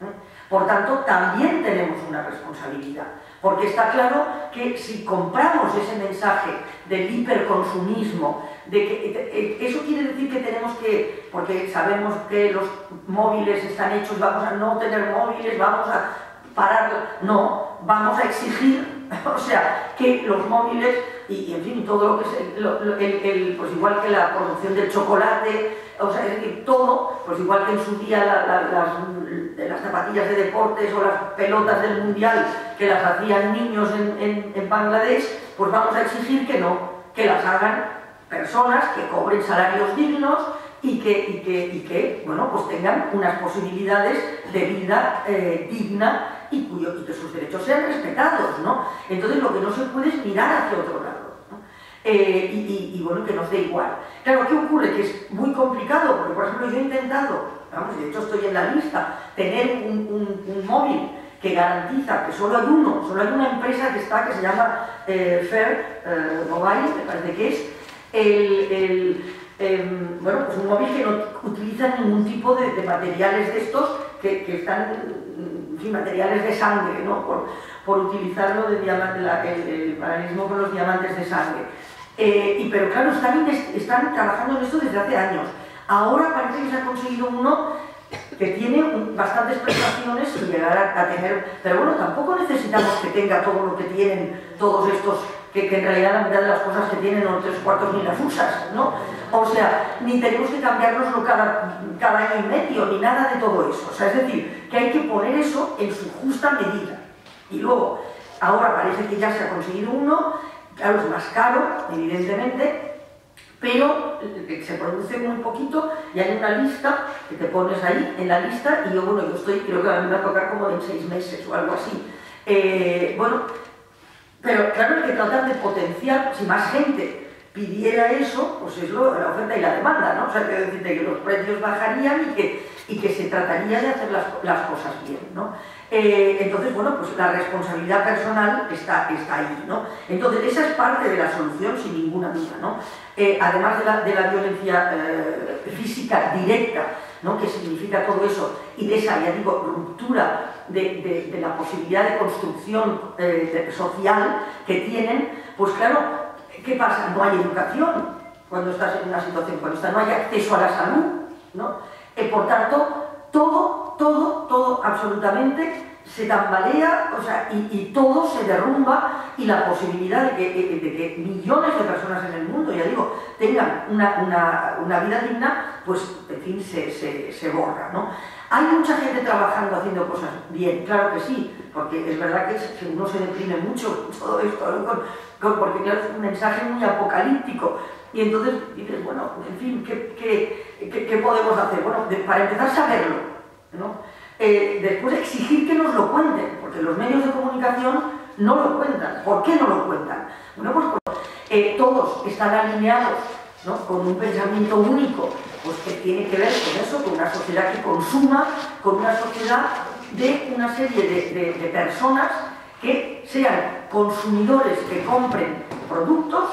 ¿eh? Por tanto, también tenemos una responsabilidad, porque está claro que si compramos ese mensaje del hiperconsumismo, de que eso quiere decir que tenemos que, porque sabemos que los móviles están hechos, vamos a no tener móviles, vamos a parar, no, vamos a exigir, o sea, que los móviles y, en fin, todo lo que es el, el, pues igual que la producción del chocolate, o sea, es decir, todo, pues igual que en su día la, la, las, las, zapatillas de deportes o las pelotas del mundial que las hacían niños en, en, en Bangladesh, pues vamos a exigir que no, que las hagan personas que cobren salarios dignos y que, y que, bueno, pues tengan unas posibilidades de vida eh, digna y, que sus derechos sean respetados, ¿no? Entonces lo que no se puede es mirar hacia otro lado. Eh, y, bueno, que nos dé igual. Claro, ¿qué ocurre? Que es muy complicado, porque por ejemplo yo he intentado, vamos, de hecho estoy en la lista, tener un, móvil que garantiza que solo hay uno, solo hay una empresa que está, que se llama eh, Fair Mobile, me parece que es, el, el eh, bueno, pues un móvil que no utiliza ningún tipo de, materiales de estos que, están mm, materiales de sangre, ¿no? por, por utilizarlo de diamante, el, paralelismo con los diamantes de sangre. Eh, y, pero claro, están, están trabajando en esto desde hace años. Ahora parece que se ha conseguido uno que tiene bastantes prestaciones y llegar a, tener... Pero bueno, tampoco necesitamos que tenga todo lo que tienen todos estos, que, en realidad la mitad de las cosas que tienen no tres cuartos ni las usas, ¿no? O sea, ni tenemos que cambiárnoslo cada, cada año y medio, ni nada de todo eso. O sea, es decir, que hay que poner eso en su justa medida. Y luego, ahora parece que ya se ha conseguido uno, claro, es más caro, evidentemente, pero se produce muy poquito y hay una lista que te pones ahí en la lista y yo, bueno, yo estoy, creo que a mí me va a tocar como en seis meses o algo así. Eh, bueno, pero claro, hay que tratar de potenciar, si más gente pidiera eso, pues es lo, la oferta y la demanda, ¿no? O sea, que decirte que los precios bajarían y que, y que se trataría de hacer las, las cosas bien, ¿no? Eh, entonces, bueno, pues la responsabilidad personal está, está ahí, ¿no? Entonces, esa es parte de la solución, sin ninguna duda, ¿no? Eh, además de la, de la violencia eh, física directa, ¿no? que significa todo eso, y de esa, ya digo, ruptura de, de, de la posibilidad de construcción eh, social que tienen, pues claro, ¿qué pasa? No hay educación cuando estás en una situación como esta, no hay acceso a la salud, ¿no? Y por tanto, todo, todo, todo, absolutamente se tambalea o sea, y, todo se derrumba y la posibilidad de que, millones de personas en el mundo, ya digo, tengan una, vida digna, pues en fin, se, borra. ¿no? Hay mucha gente trabajando haciendo cosas bien, claro que sí, porque es verdad que uno se deprime mucho todo esto, porque claro, es un mensaje muy apocalíptico. Y entonces dices, bueno, en fin, ¿qué, podemos hacer? Bueno, para empezar, saberlo. ¿no? Eh, después exigir que nos lo cuenten, porque los medios de comunicación no lo cuentan. ¿Por qué no lo cuentan? Bueno, pues eh, todos están alineados con un pensamiento único, pues que tiene que ver con eso, con una sociedad que consuma, con una sociedad de una serie de, personas que sean consumidores que compren productos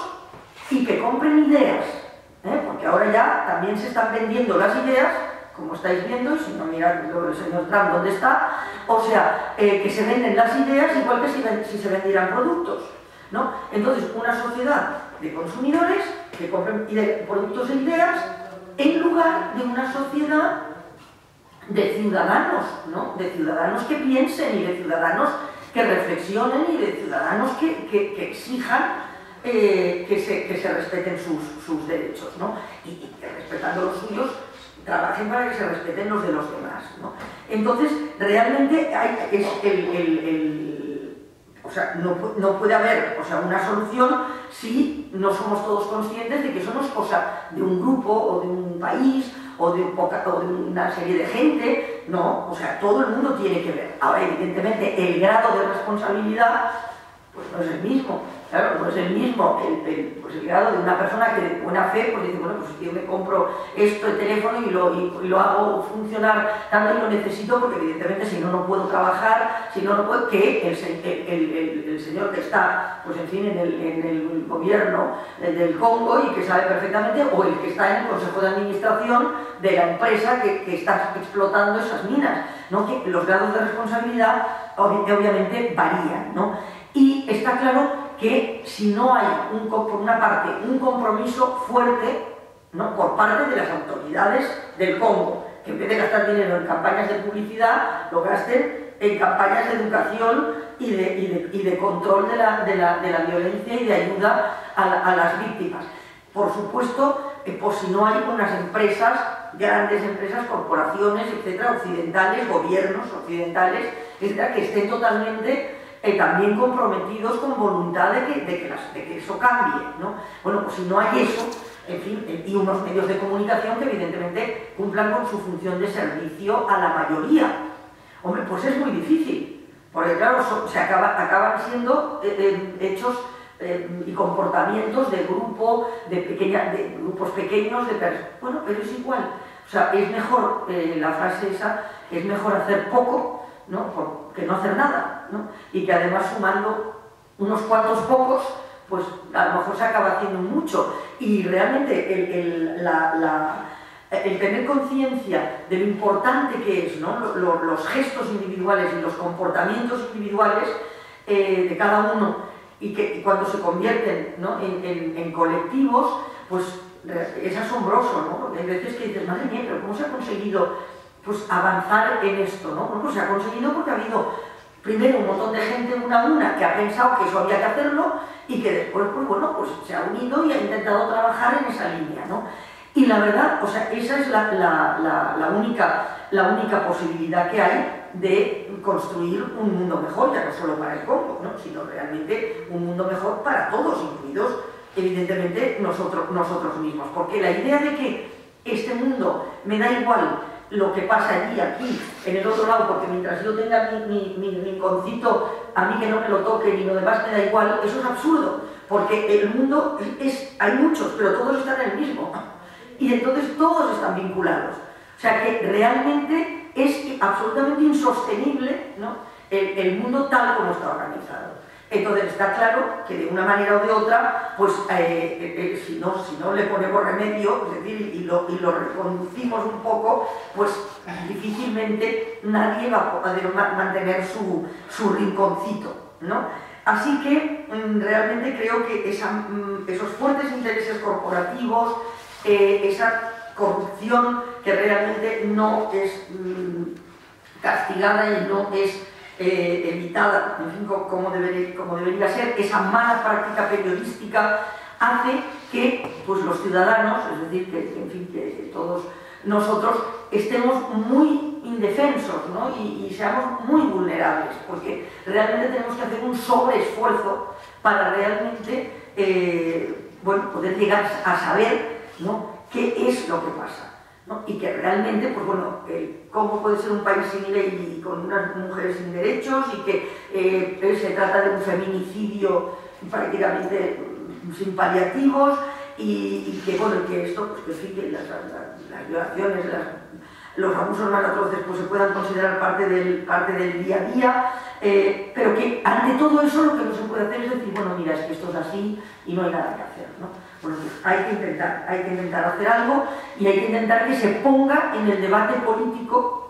y que compren ideas, ¿eh? porque ahora ya también se están vendiendo las ideas como estáis viendo, y si no mirad el señor Trump dónde está, o sea, eh, que se venden las ideas igual que si, se vendieran productos. ¿no? Entonces, una sociedad de consumidores que compren productos e ideas en lugar de una sociedad de ciudadanos, ¿no? de ciudadanos que piensen y de ciudadanos que reflexionen y de ciudadanos que, exijan eh, que, se, respeten sus, derechos, ¿no? y, y que respetando los suyos trabajen para que se respeten los de los demás. ¿no? Entonces, realmente es el, o sea, no, no, puede haber o sea, una solución si no somos todos conscientes de que somos cosa de un grupo o de un país o de, poca, o de una serie de gente, no, o sea, todo el mundo tiene que ver. Ahora, evidentemente, el grado de responsabilidad pues no es el mismo. Claro, no es el mismo el, pues el grado de una persona que de buena fe pues dice, bueno, pues yo me compro esto de teléfono y lo, y, lo hago funcionar tanto y lo necesito porque evidentemente si no, no puedo trabajar, si no, no puedo, que el, el señor que está, pues en fin, en el, en el gobierno del Congo y que sabe perfectamente, o el que está en el Consejo de Administración de la empresa que, que está explotando esas minas, ¿no? que los grados de responsabilidad obviamente varían. ¿no? Y está claro que si no hay, por una parte, un compromiso fuerte ¿no? por parte de las autoridades del Congo, que en vez de gastar dinero en campañas de publicidad, lo gasten en campañas de educación y de, y de, control de la, de, la, de la, violencia y de ayuda a, las víctimas. Por supuesto, eh, por si no hay unas empresas, grandes empresas, corporaciones, etcétera, occidentales, gobiernos occidentales, etcétera, que estén totalmente eh, también comprometidos con voluntad de que, eso cambie. ¿no? Bueno, pues si no hay eso, en fin, eh, y unos medios de comunicación que evidentemente cumplan con su función de servicio a la mayoría. Hombre, pues es muy difícil, porque claro, se acaban siendo eh, hechos y comportamientos de grupo, de, pequeña, grupos pequeños, de bueno, pero es igual. O sea, es mejor, la frase esa, es mejor hacer poco ¿no? que no hacer nada, ¿no? y que además sumando unos cuantos pocos, pues a lo mejor se acaba haciendo mucho. Y realmente el, la, el tener conciencia de lo importante que es ¿no? los gestos individuales y los comportamientos individuales eh, de cada uno y que cuando se convierten ¿no? en, en, colectivos, pues es asombroso, ¿no? Hay veces que dices, madre mía, pero ¿cómo se ha conseguido pues, avanzar en esto? ¿no? Bueno, pues se ha conseguido porque ha habido primero un montón de gente una a una que ha pensado que eso había que hacerlo y que después, pues bueno, pues se ha unido y ha intentado trabajar en esa línea, ¿no? Y la verdad, o sea, esa es la, la, la, única, la única posibilidad que hay de construir un mundo mejor, ya no solo para el Congo, ¿no? sino realmente un mundo mejor para todos, incluidos evidentemente nosotros, nosotros mismos. Porque la idea de que este mundo me da igual lo que pasa allí, aquí, en el otro lado, porque mientras yo tenga mi, mi, mi, concito, a mí que no me lo toque y lo demás me da igual, eso es absurdo, porque el mundo es, hay muchos, pero todos están en el mismo. Y entonces todos están vinculados. O sea que realmente es absolutamente insostenible ¿no? el, el mundo tal como está organizado. Entonces está claro que de una manera o de otra, pues eh, eh, eh, si, no, si no le ponemos remedio, es decir, y lo, y lo reconducimos un poco, pues difícilmente nadie va a poder mantener su, su rinconcito, ¿no? Así que mm, realmente creo que mm, esos fuertes intereses corporativos, esa corrupción que realmente no es mm, castigada y no es eh, evitada, en fin, como debería, ser, esa mala práctica periodística hace que pues, los ciudadanos, es decir, que, en fin, que todos nosotros estemos muy indefensos ¿no? y, seamos muy vulnerables, porque realmente tenemos que hacer un sobreesfuerzo para realmente eh, bueno, poder llegar a saber ¿no? qué es lo que pasa y que realmente, pues bueno, cómo puede ser un país sin ley y con unas mujeres sin derechos y que eh, se trata de un feminicidio prácticamente mm, sin paliativos y, que bueno, que esto, pues que sí, que las, violaciones, los abusos más atroces pues se puedan considerar parte del, parte del día a día, eh, pero que ante todo eso lo que no se puede hacer es decir, bueno, mira, es que esto es así y no hay nada que hacer. Pues hay que intentar, hay que intentar hacer algo y hay que intentar que se ponga en el debate político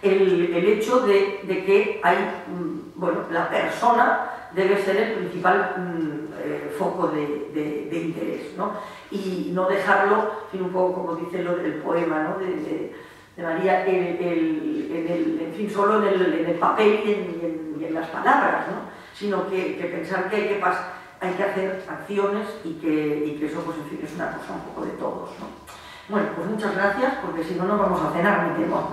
el, hecho de, que hay, mm, bueno, la persona debe ser el principal mm, eh, foco de, interés, ¿no? Y no dejarlo, sino un poco como dice lo del poema, ¿no? de, María, en fin, solo en el, papel y en, las palabras, ¿no? sino que, que pensar que hay que pasar hay que hacer acciones y que, eso pues en fin es una cosa un poco de todos. ¿no? Bueno, pues muchas gracias porque si no no vamos a cenar, mi temo.